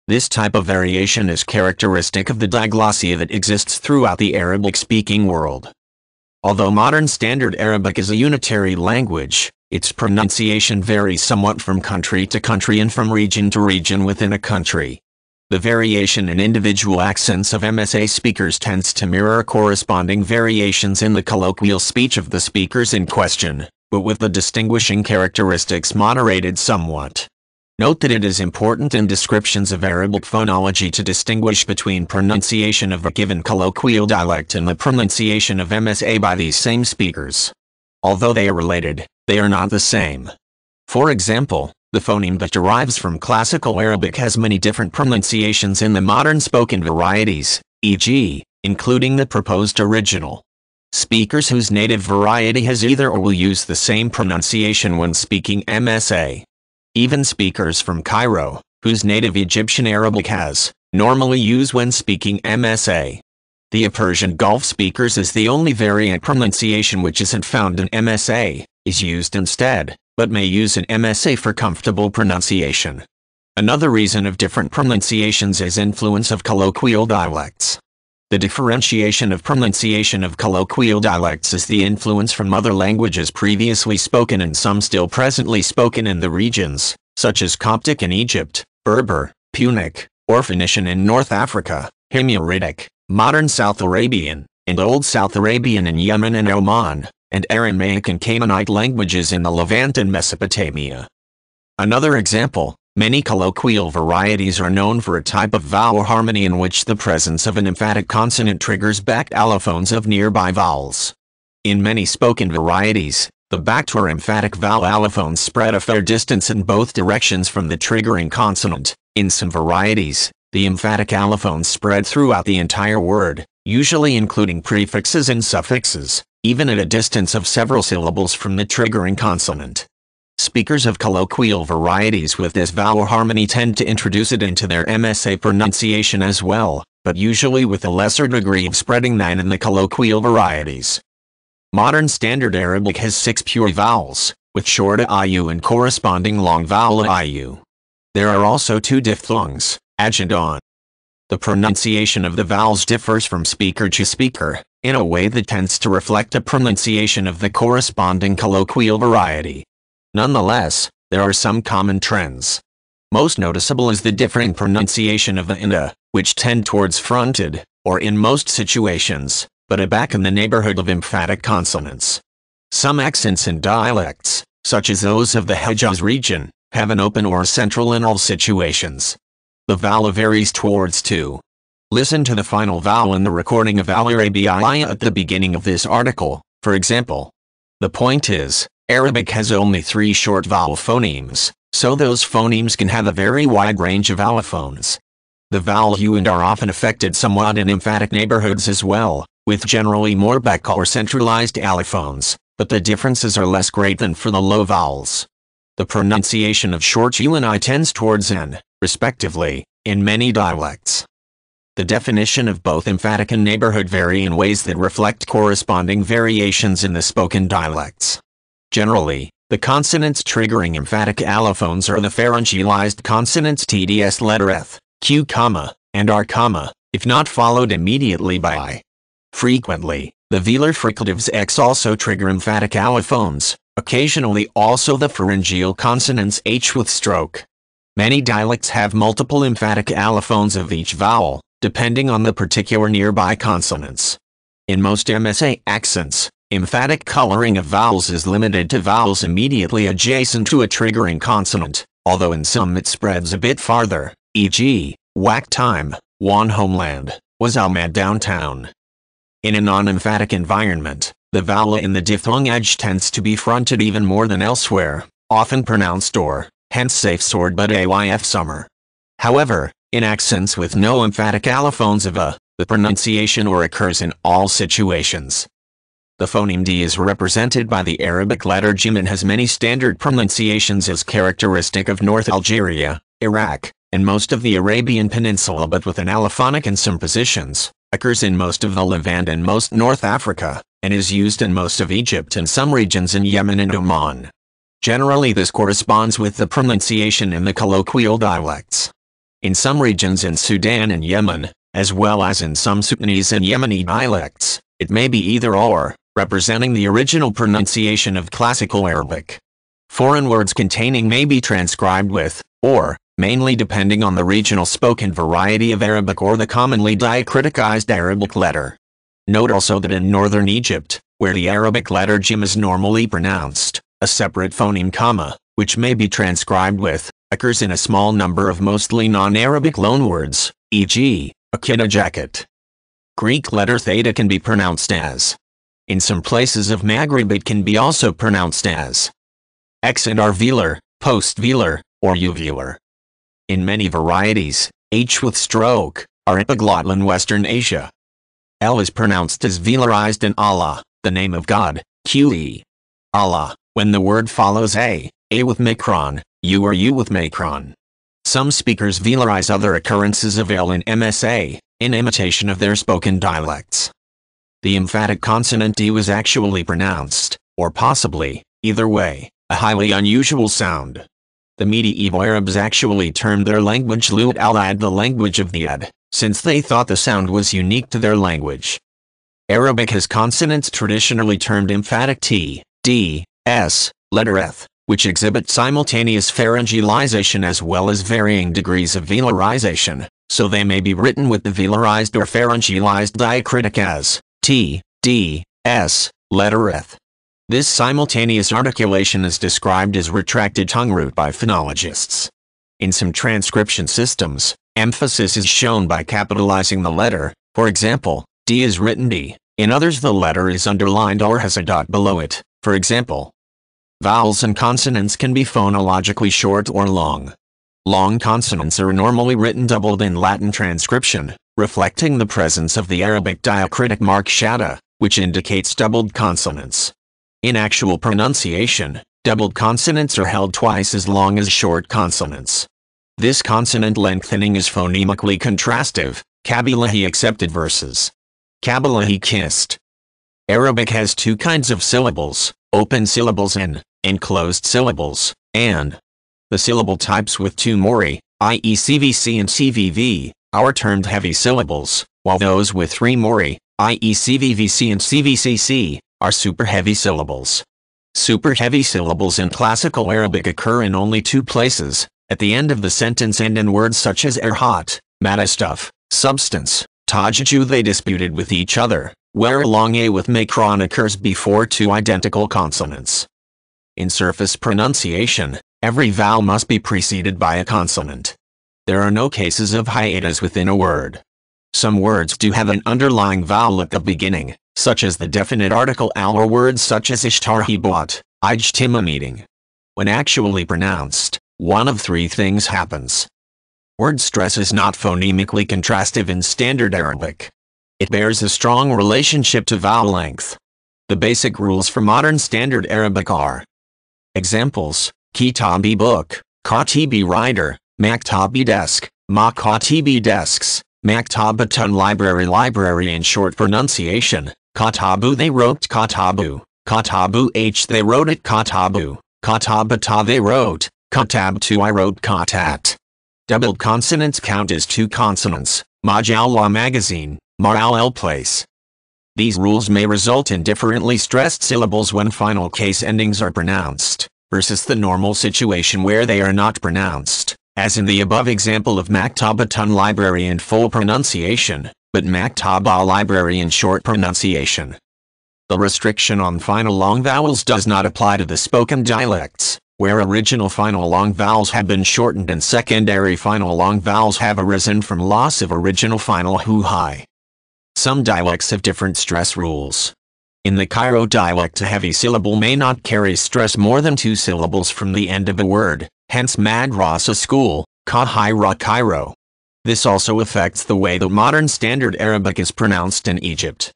This type of variation is characteristic of the diglossia that exists throughout the Arabic-speaking world. Although modern Standard Arabic is a unitary language, its pronunciation varies somewhat from country to country and from region to region within a country. The variation in individual accents of MSA speakers tends to mirror corresponding variations in the colloquial speech of the speakers in question but with the distinguishing characteristics moderated somewhat. Note that it is important in descriptions of Arabic phonology to distinguish between pronunciation of a given colloquial dialect and the pronunciation of MSA by these same speakers. Although they are related, they are not the same. For example, the phoneme that derives from classical Arabic has many different pronunciations in the modern spoken varieties, e.g., including the proposed original. Speakers whose native variety has either or will use the same pronunciation when speaking MSA. Even speakers from Cairo, whose native Egyptian Arabic has, normally use when speaking MSA. The Persian Gulf speakers is the only variant pronunciation which isn't found in MSA, is used instead, but may use an MSA for comfortable pronunciation. Another reason of different pronunciations is influence of colloquial dialects. The differentiation of pronunciation of colloquial dialects is the influence from other languages previously spoken and some still presently spoken in the regions, such as Coptic in Egypt, Berber, Punic, or Phoenician in North Africa, Himyaritic, modern South Arabian, and Old South Arabian in Yemen and Oman, and Aramaic and Canaanite languages in the Levant and Mesopotamia. Another example, Many colloquial varieties are known for a type of vowel harmony in which the presence of an emphatic consonant triggers backed allophones of nearby vowels. In many spoken varieties, the backed or emphatic vowel allophones spread a fair distance in both directions from the triggering consonant. In some varieties, the emphatic allophones spread throughout the entire word, usually including prefixes and suffixes, even at a distance of several syllables from the triggering consonant. Speakers of colloquial varieties with this vowel harmony tend to introduce it into their MSA pronunciation as well, but usually with a lesser degree of spreading than in the colloquial varieties. Modern Standard Arabic has six pure vowels, with short IU and corresponding long vowel IU. There are also two diphthongs, and on. The pronunciation of the vowels differs from speaker to speaker, in a way that tends to reflect a pronunciation of the corresponding colloquial variety. Nonetheless, there are some common trends. Most noticeable is the differing pronunciation of the inda, which tend towards fronted, or in most situations, but a back in the neighborhood of emphatic consonants. Some accents and dialects, such as those of the Hejaz region, have an open or central in all situations. The vowel varies towards two. Listen to the final vowel in the recording of Al Arabiya at the beginning of this article, for example. The point is, Arabic has only three short vowel phonemes, so those phonemes can have a very wide range of allophones. The vowel U and are often affected somewhat in emphatic neighborhoods as well, with generally more back or centralized allophones, but the differences are less great than for the low vowels. The pronunciation of short U and I tends towards N, respectively, in many dialects. The definition of both emphatic and neighborhood vary in ways that reflect corresponding variations in the spoken dialects. Generally, the consonants triggering emphatic allophones are the pharyngealized consonants TDS letter F, Q, and r if not followed immediately by i. Frequently, the velar fricatives x also trigger emphatic allophones, occasionally also the pharyngeal consonants h with stroke. Many dialects have multiple emphatic allophones of each vowel, depending on the particular nearby consonants. In most MSA accents, emphatic coloring of vowels is limited to vowels immediately adjacent to a triggering consonant, although in some it spreads a bit farther, e.g., whack time, wan homeland, was Ahmad downtown. In a non-emphatic environment, the vowel in the diphthong edge tends to be fronted even more than elsewhere, often pronounced or, hence safe sword but ayf summer. However, in accents with no emphatic allophones of a, the pronunciation or occurs in all situations. The phoneme D is represented by the Arabic letter Jim and has many standard pronunciations as characteristic of North Algeria, Iraq, and most of the Arabian Peninsula but with an allophonic in some positions occurs in most of the Levant and most North Africa, and is used in most of Egypt and some regions in Yemen and Oman. Generally this corresponds with the pronunciation in the colloquial dialects. In some regions in Sudan and Yemen, as well as in some Sudanese and Yemeni dialects, it may be either or, representing the original pronunciation of Classical Arabic. Foreign words containing may be transcribed with, or, mainly depending on the regional spoken variety of Arabic or the commonly diacriticized Arabic letter. Note also that in northern Egypt, where the Arabic letter jim is normally pronounced, a separate phoneme comma, which may be transcribed with, occurs in a small number of mostly non-Arabic loanwords, e.g., a kidda jacket. Greek letter theta can be pronounced as. In some places of Maghreb it can be also pronounced as X and R velar, post velar, or uvular. In many varieties, H with stroke, are epiglottal in Western Asia. L is pronounced as velarized in Allah, the name of God, QE. Allah, when the word follows A, A with macron, U or U with macron. Some speakers velarize other occurrences of L in MSA, in imitation of their spoken dialects. The emphatic consonant D was actually pronounced, or possibly, either way, a highly unusual sound. The medieval Arabs actually termed their language Lut al-Ad the language of the Ad, since they thought the sound was unique to their language. Arabic has consonants traditionally termed emphatic T, D, S, letter F, which exhibit simultaneous pharyngealization as well as varying degrees of velarization, so they may be written with the velarized or pharyngealized diacritic as T, D, S, letter F. This simultaneous articulation is described as retracted tongue root by phonologists. In some transcription systems, emphasis is shown by capitalizing the letter, for example, D is written D, in others the letter is underlined or has a dot below it, for example. Vowels and consonants can be phonologically short or long. Long consonants are normally written doubled in Latin transcription, reflecting the presence of the Arabic diacritic mark shadda, which indicates doubled consonants. In actual pronunciation, doubled consonants are held twice as long as short consonants. This consonant lengthening is phonemically contrastive, Kabilahi accepted versus Kabilahi kissed. Arabic has two kinds of syllables, open syllables and enclosed syllables, and the syllable types with two mori, i.e. CVC and CVV, are termed heavy syllables, while those with three mori, i.e. CVVC and CVCC, are super-heavy syllables. Super-heavy syllables in classical Arabic occur in only two places, at the end of the sentence and in words such as erhat, matter stuff, substance, tajaju they disputed with each other, where a long A with macron occurs before two identical consonants. In surface pronunciation, every vowel must be preceded by a consonant. There are no cases of hiatus within a word. Some words do have an underlying vowel at the beginning, such as the definite article al or words such as ishtarhibat, ijtima meeting. When actually pronounced, one of three things happens. Word stress is not phonemically contrastive in Standard Arabic. It bears a strong relationship to vowel length. The basic rules for modern Standard Arabic are Examples, Kitabi book, Katibi writer, Maktabi desk, Makatibi desks, Maktabatun library library in short pronunciation, Katabu they wrote Katabu. Katabu H they wrote it Katabu. Katabata they wrote. Katabtu I wrote Katat. Doubled consonants count as two consonants, Majallah magazine, Maral el place. These rules may result in differently stressed syllables when final case endings are pronounced, versus the normal situation where they are not pronounced, as in the above example of Maktabatun library in full pronunciation, but Maktaba library in short pronunciation. The restriction on final long vowels does not apply to the spoken dialects, where original final long vowels have been shortened and secondary final long vowels have arisen from loss of original final hu-hi. Some dialects have different stress rules. In the Cairo dialect a heavy syllable may not carry stress more than two syllables from the end of a word, hence madrasa school, Kahira Cairo. This also affects the way the modern Standard Arabic is pronounced in Egypt.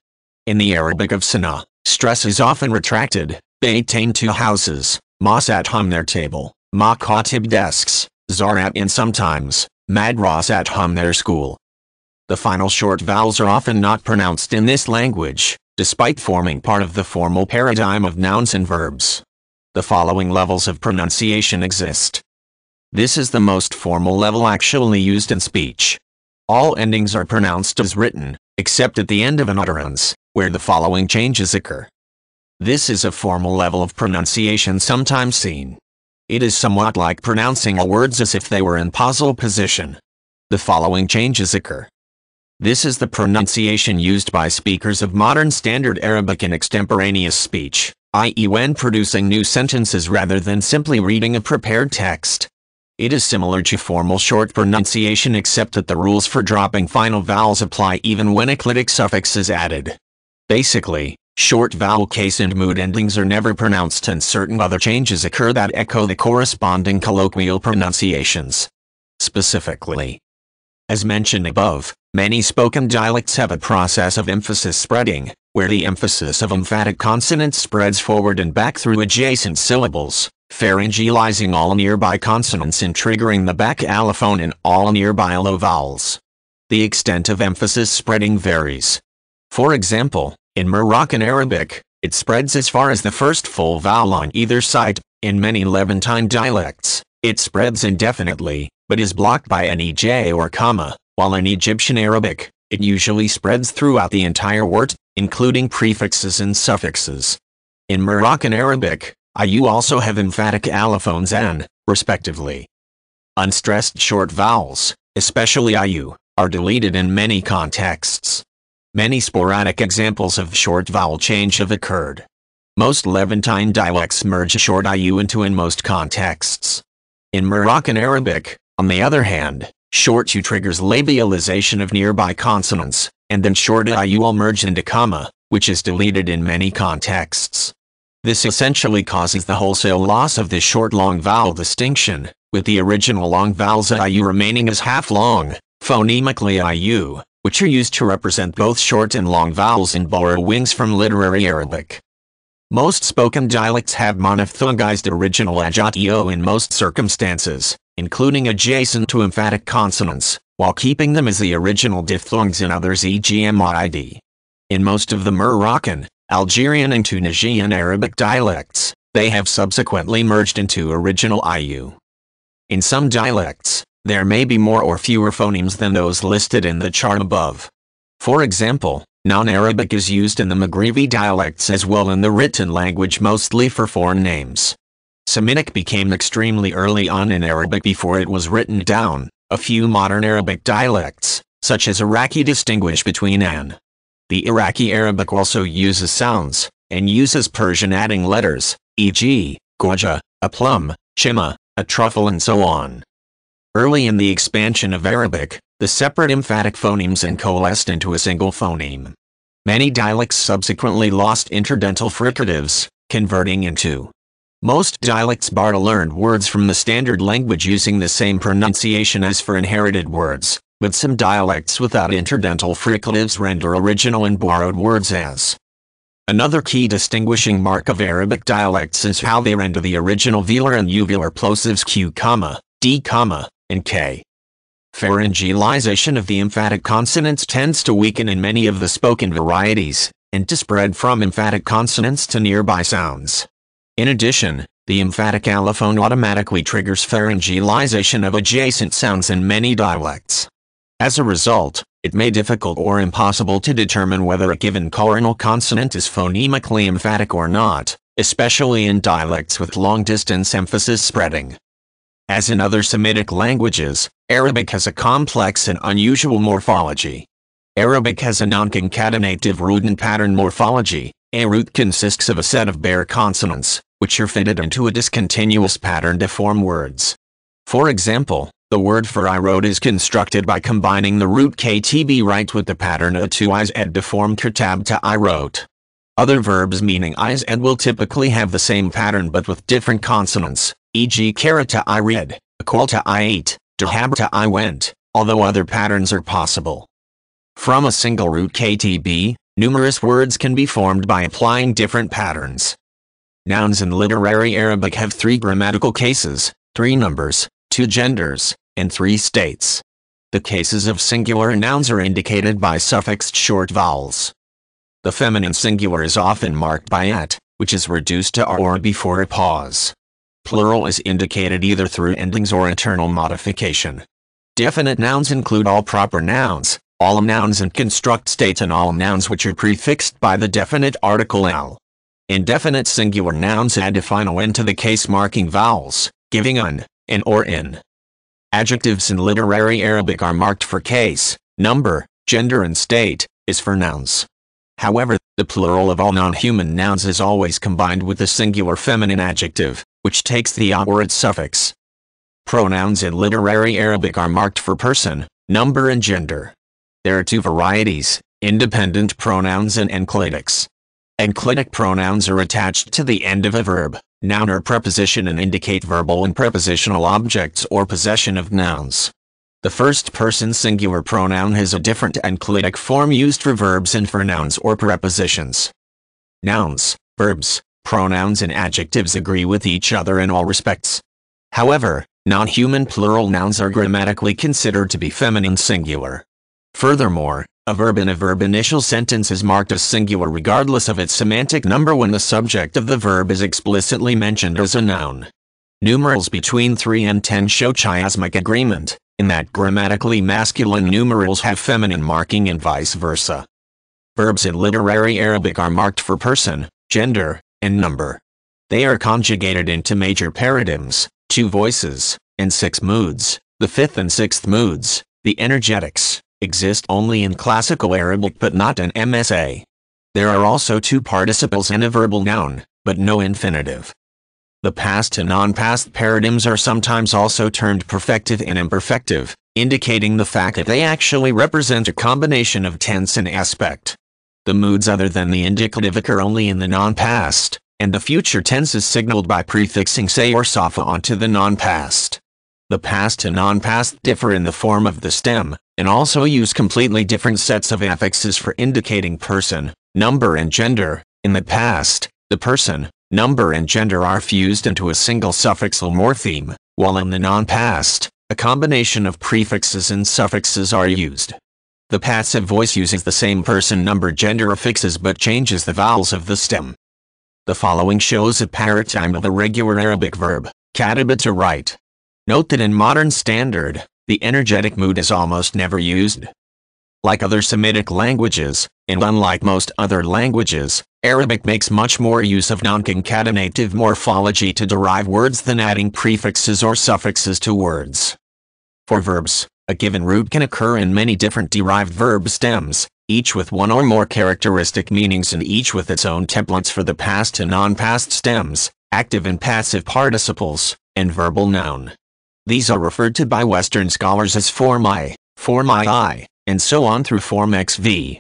In the Arabic of Sana'a, stress is often retracted, Baitain two houses, Masat hum their table, Makatib desks, Zarat and sometimes, Madrasat hum their school. The final short vowels are often not pronounced in this language, despite forming part of the formal paradigm of nouns and verbs. The following levels of pronunciation exist. This is the most formal level actually used in speech. All endings are pronounced as written, except at the end of an utterance, where the following changes occur. This is a formal level of pronunciation sometimes seen. It is somewhat like pronouncing words as if they were in pausal position. The following changes occur. This is the pronunciation used by speakers of modern Standard Arabic in extemporaneous speech, i.e. when producing new sentences rather than simply reading a prepared text. It is similar to formal short pronunciation except that the rules for dropping final vowels apply even when a clitic suffix is added. Basically, Short vowel case and mood endings are never pronounced and certain other changes occur that echo the corresponding colloquial pronunciations. Specifically, as mentioned above, many spoken dialects have a process of emphasis spreading, where the emphasis of emphatic consonants spreads forward and back through adjacent syllables, pharyngealizing all nearby consonants and triggering the back allophone in all nearby low vowels. The extent of emphasis spreading varies. For example, in Moroccan Arabic, it spreads as far as the first full vowel on either side. In many Levantine dialects, it spreads indefinitely, but is blocked by an EJ or comma, while in Egyptian Arabic, it usually spreads throughout the entire word, including prefixes and suffixes. In Moroccan Arabic, IU also have emphatic allophones and, respectively. Unstressed short vowels, especially IU, are deleted in many contexts. Many sporadic examples of short vowel change have occurred. Most Levantine dialects merge short IU into in most contexts. In Moroccan Arabic, on the other hand, short U triggers labialization of nearby consonants, and then short IU will merge into comma, which is deleted in many contexts. This essentially causes the wholesale loss of the short-long vowel distinction, with the original long vowels IU remaining as half-long, phonemically IU, which are used to represent both short and long vowels and borrow wings from literary Arabic. Most spoken dialects have monophthongized original ajatio in most circumstances, including adjacent to emphatic consonants, while keeping them as the original diphthongs in others e.g. MID. In most of the Moroccan, Algerian and Tunisian Arabic dialects, they have subsequently merged into original IU. In some dialects, there may be more or fewer phonemes than those listed in the chart above. For example, non-Arabic is used in the Maghribi dialects as well in the written language mostly for foreign names. Semitic became extremely early on in Arabic before it was written down. A few modern Arabic dialects, such as Iraqi distinguish between an. The Iraqi Arabic also uses sounds, and uses Persian adding letters, e.g., Gwaja, a plum, Chima, a truffle and so on. Early in the expansion of Arabic, the separate emphatic phonemes and coalesced into a single phoneme. Many dialects subsequently lost interdental fricatives, converting into. Most dialects borrow learned words from the standard language using the same pronunciation as for inherited words, but some dialects without interdental fricatives render original and borrowed words as. Another key distinguishing mark of Arabic dialects is how they render the original velar and uvular plosives q, d, and k. Pharyngealization of the emphatic consonants tends to weaken in many of the spoken varieties, and to spread from emphatic consonants to nearby sounds. In addition, The emphatic allophone automatically triggers pharyngealization of adjacent sounds in many dialects. As a result, it may be difficult or impossible to determine whether a given coronal consonant is phonemically emphatic or not, especially in dialects with long-distance emphasis spreading. As in other Semitic languages, Arabic has a complex and unusual morphology. Arabic has a non-concatenative and pattern morphology. A root consists of a set of bare consonants, which are fitted into a discontinuous pattern to form words. For example, the word for I wrote is constructed by combining the root ktb write with the pattern a to is ed to form kitab to I wrote. Other verbs meaning is ed will typically have the same pattern but with different consonants, e.g. kara to I read, akol to I ate, dahab to I went, although other patterns are possible. From a single root ktb, numerous words can be formed by applying different patterns. Nouns in literary Arabic have three grammatical cases, three numbers, two genders, and three states. The cases of singular nouns are indicated by suffixed short vowels. The feminine singular is often marked by at, which is reduced to or before a pause. Plural is indicated either through endings or internal modification. Definite nouns include all proper nouns, all nouns and construct states and all nouns which are prefixed by the definite article al. Indefinite singular nouns add a final n to the case marking vowels, giving un, in or in. Adjectives in literary Arabic are marked for case, number, gender and state, is for nouns. However, the plural of all non-human nouns is always combined with the singular feminine adjective, which takes the or its suffix. Pronouns in literary Arabic are marked for person, number and gender. There are two varieties, independent pronouns and enclitics. Enclitic pronouns are attached to the end of a verb, noun or preposition and indicate verbal and prepositional objects or possession of nouns. The first person singular pronoun has a different enclitic form used for verbs and for nouns or prepositions. Nouns, verbs, pronouns and adjectives agree with each other in all respects. However, non-human plural nouns are grammatically considered to be feminine singular. Furthermore, a verb in a verb initial sentence is marked as singular regardless of its semantic number when the subject of the verb is explicitly mentioned as a noun. Numerals between 3 and 10 show chiasmic agreement, in that grammatically masculine numerals have feminine marking and vice versa. Verbs in literary Arabic are marked for person, gender, and number. They are conjugated into major paradigms, two voices, and six moods, the fifth and sixth moods, the energetics, exist only in classical Arabic but not in MSA. There are also two participles and a verbal noun, but no infinitive. The past and non-past paradigms are sometimes also termed perfective and imperfective, indicating the fact that they actually represent a combination of tense and aspect. The moods other than the indicative occur only in the non-past, and the future tense is signaled by prefixing say or safa onto the non-past. The past and non-past differ in the form of the stem, and also use completely different sets of affixes for indicating person, number and gender. In the past, the person, number and gender are fused into a single suffixal morpheme, while in the non-past, a combination of prefixes and suffixes are used. The passive voice uses the same person number gender affixes but changes the vowels of the stem. The following shows a paradigm of the regular Arabic verb, kataba to write. Note that in modern standard, the energetic mood is almost never used. Like other Semitic languages, and unlike most other languages, Arabic makes much more use of non-concatenative morphology to derive words than adding prefixes or suffixes to words. For verbs, a given root can occur in many different derived verb stems, each with one or more characteristic meanings and each with its own templates for the past and non-past stems, active and passive participles, and verbal noun. These are referred to by Western scholars as form I, form II, and so on through form XV.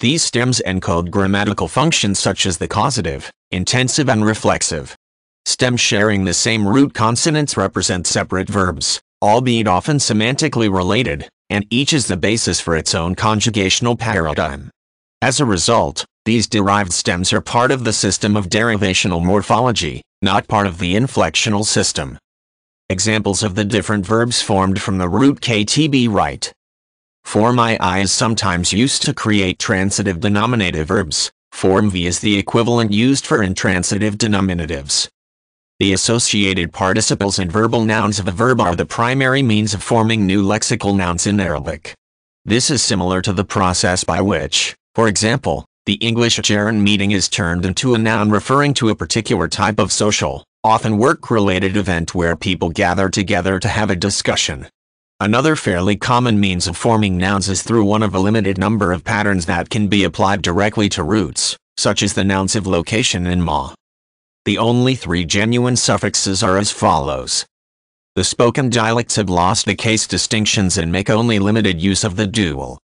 These stems encode grammatical functions such as the causative, intensive and reflexive. Stems sharing the same root consonants represent separate verbs, albeit often semantically related, and each is the basis for its own conjugational paradigm. As a result, these derived stems are part of the system of derivational morphology, not part of the inflectional system. Examples of the different verbs formed from the root ktb write. Form II is sometimes used to create transitive denominative verbs. Form V is the equivalent used for intransitive denominatives. The associated participles and verbal nouns of a verb are the primary means of forming new lexical nouns in Arabic. This is similar to the process by which, for example, the English gerund meeting is turned into a noun referring to a particular type of social, often work-related event where people gather together to have a discussion. Another fairly common means of forming nouns is through one of a limited number of patterns that can be applied directly to roots, such as the nouns of location and ma. The only three genuine suffixes are as follows. The spoken dialects have lost the case distinctions and make only limited use of the dual.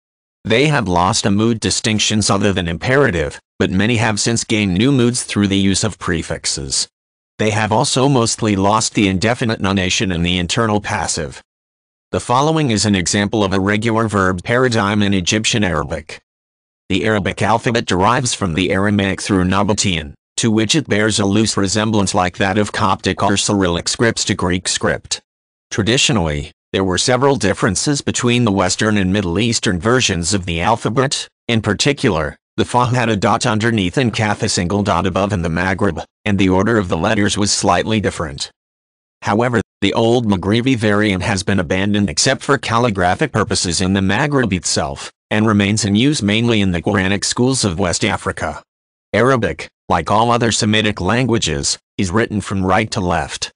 They have lost a mood distinctions other than imperative, but many have since gained new moods through the use of prefixes. They have also mostly lost the indefinite nunation and the internal passive. The following is an example of a regular verb paradigm in Egyptian Arabic. The Arabic alphabet derives from the Aramaic through Nabatean to which it bears a loose resemblance like that of Coptic or Cyrillic scripts to Greek script. Traditionally, there were several differences between the Western and Middle Eastern versions of the alphabet, in particular, the Fa had a dot underneath and Kaf a single dot above in the Maghreb, and the order of the letters was slightly different. However, the old Maghribi variant has been abandoned except for calligraphic purposes in the Maghreb itself, and remains in use mainly in the Quranic schools of West Africa. Arabic, like all other Semitic languages, is written from right to left.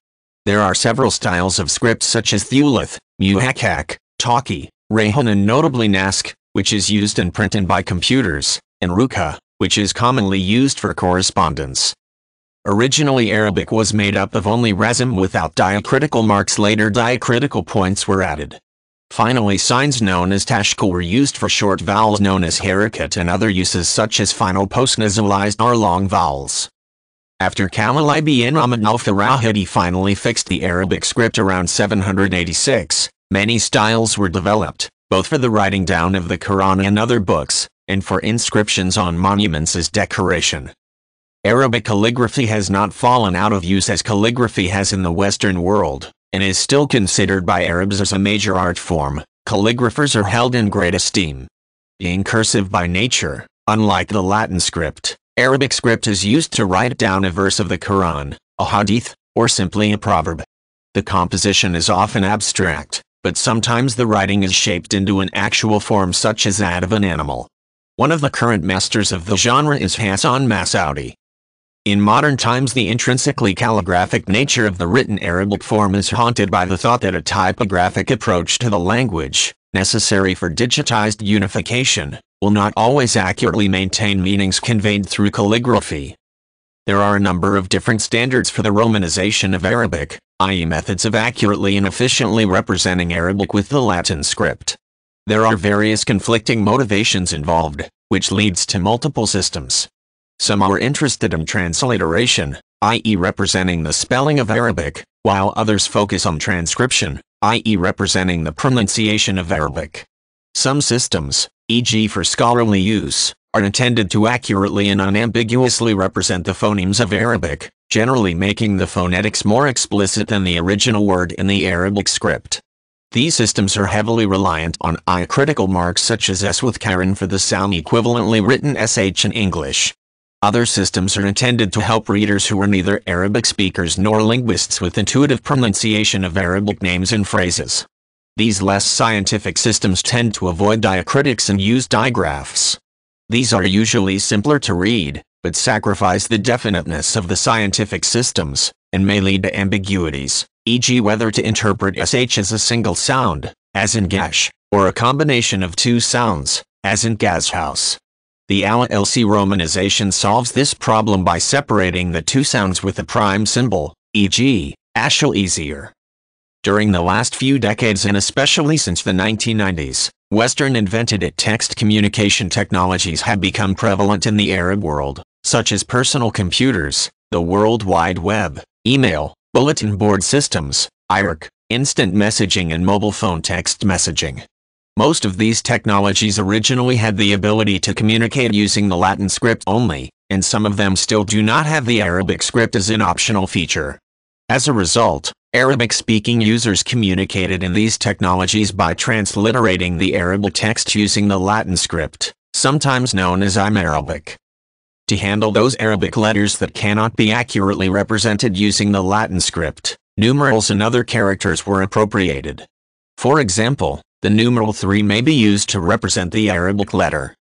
There are several styles of script such as Thuluth, Muhaqqaq, Talkie, Rayhan and notably Naskh, which is used in print and by computers, and Ruqqa, which is commonly used for correspondence. Originally Arabic was made up of only rasm without diacritical marks later diacritical points were added. Finally signs known as tashkil were used for short vowels known as harakat and other uses such as final postnasalized or long vowels. After Khalil ibn Ahmad al-Farahidi finally fixed the Arabic script around 786, many styles were developed, both for the writing down of the Quran and other books, and for inscriptions on monuments as decoration. Arabic calligraphy has not fallen out of use as calligraphy has in the Western world and is still considered by Arabs as a major art form, calligraphers are held in great esteem. Being cursive by nature, unlike the Latin script, Arabic script is used to write down a verse of the Quran, a hadith, or simply a proverb. The composition is often abstract, but sometimes the writing is shaped into an actual form such as that of an animal. One of the current masters of the genre is Hassan Massoudy, in modern times the intrinsically calligraphic nature of the written Arabic form is haunted by the thought that a typographic approach to the language, necessary for digitized unification, will not always accurately maintain meanings conveyed through calligraphy. There are a number of different standards for the romanization of Arabic, i.e. methods of accurately and efficiently representing Arabic with the Latin script. There are various conflicting motivations involved, which leads to multiple systems. Some are interested in transliteration, i.e. representing the spelling of Arabic, while others focus on transcription, i.e. representing the pronunciation of Arabic. Some systems, e.g. for scholarly use, are intended to accurately and unambiguously represent the phonemes of Arabic, generally making the phonetics more explicit than the original word in the Arabic script. These systems are heavily reliant on diacritical marks such as S with caron for the sound equivalently written SH in English. Other systems are intended to help readers who are neither Arabic speakers nor linguists with intuitive pronunciation of Arabic names and phrases. These less scientific systems tend to avoid diacritics and use digraphs. These are usually simpler to read, but sacrifice the definiteness of the scientific systems, and may lead to ambiguities, e.g. whether to interpret sh as a single sound, as in gash, or a combination of two sounds, as in gashouse. The ALA-LC romanization solves this problem by separating the two sounds with a prime symbol, e.g., ashel easier. During the last few decades and especially since the 1990s, Western invented text communication technologies have become prevalent in the Arab world, such as personal computers, the World Wide Web, email, bulletin board systems, IRC, instant messaging and mobile phone text messaging. Most of these technologies originally had the ability to communicate using the Latin script only, and some of them still do not have the Arabic script as an optional feature. As a result, Arabic-speaking users communicated in these technologies by transliterating the Arabic text using the Latin script, sometimes known as IMArabic. To handle those Arabic letters that cannot be accurately represented using the Latin script, numerals and other characters were appropriated. For example, the numeral 3 may be used to represent the Arabic letter.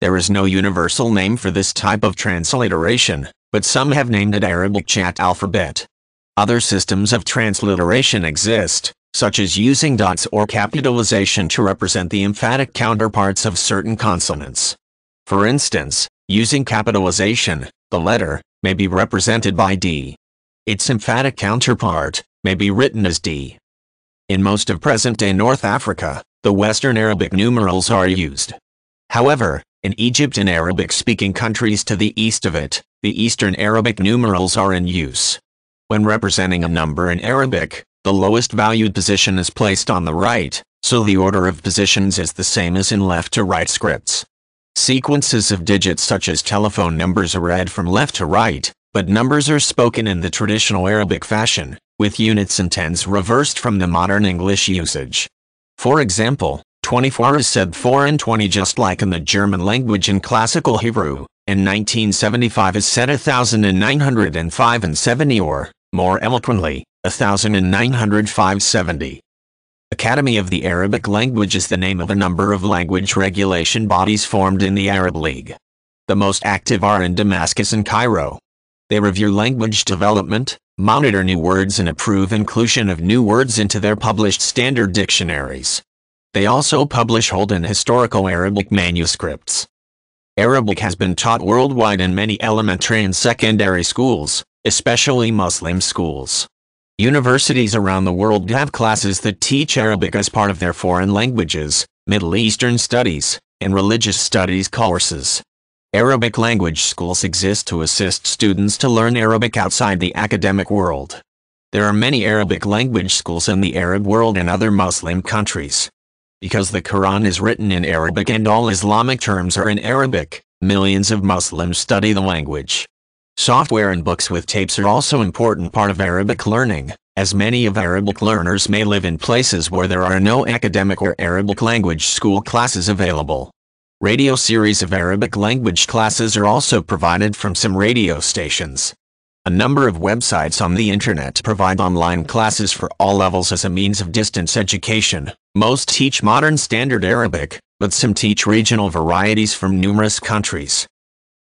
There is no universal name for this type of transliteration, but some have named it Arabic chat alphabet. Other systems of transliteration exist, such as using dots or capitalization to represent the emphatic counterparts of certain consonants. For instance, using capitalization, the letter may be represented by D. Its emphatic counterpart may be written as D. In most of present-day North Africa, the Western Arabic numerals are used. However, in Egypt and Arabic-speaking countries to the east of it, the Eastern Arabic numerals are in use. When representing a number in Arabic, the lowest valued position is placed on the right, so the order of positions is the same as in left to right scripts. Sequences of digits such as telephone numbers are read from left to right, but numbers are spoken in the traditional Arabic fashion, with units and tens reversed from the modern English usage. For example, 24 is said 4 and 20 just like in the German language in classical Hebrew, and 1975 is said 1905 and 70 or, more eloquently, 1905-70. Academy of the Arabic Language is the name of a number of language regulation bodies formed in the Arab League. The most active are in Damascus and Cairo. They review language development, monitor new words and approve inclusion of new words into their published standard dictionaries. They also publish old and historical Arabic manuscripts. Arabic has been taught worldwide in many elementary and secondary schools, especially Muslim schools. Universities around the world have classes that teach Arabic as part of their foreign languages, Middle Eastern studies, and religious studies courses. Arabic language schools exist to assist students to learn Arabic outside the academic world. There are many Arabic language schools in the Arab world and other Muslim countries. Because the Quran is written in Arabic and all Islamic terms are in Arabic, millions of Muslims study the language. Software and books with tapes are also important part of Arabic learning, as many of Arabic learners may live in places where there are no academic or Arabic language school classes available. Radio series of Arabic language classes are also provided from some radio stations. A number of websites on the internet provide online classes for all levels as a means of distance education. Most teach modern standard Arabic, but some teach regional varieties from numerous countries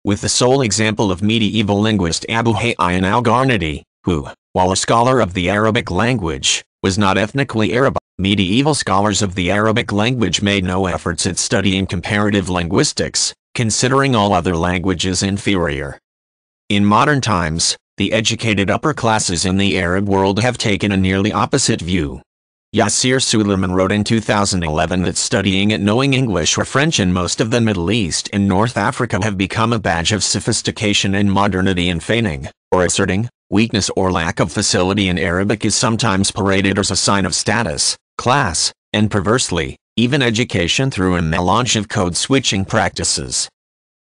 with the sole example of medieval linguist Abu Hayyan al-Gharnati, who, while a scholar of the Arabic language, was not ethnically Arab. Medieval scholars of the Arabic language made no efforts at studying comparative linguistics, considering all other languages inferior. In modern times, the educated upper classes in the Arab world have taken a nearly opposite view. Yasir Suleiman wrote in 2011 that studying and knowing English or French in most of the Middle East and North Africa have become a badge of sophistication and modernity and feigning, or asserting, weakness or lack of facility in Arabic is sometimes paraded as a sign of status, class, and perversely, even education through a melange of code switching practices.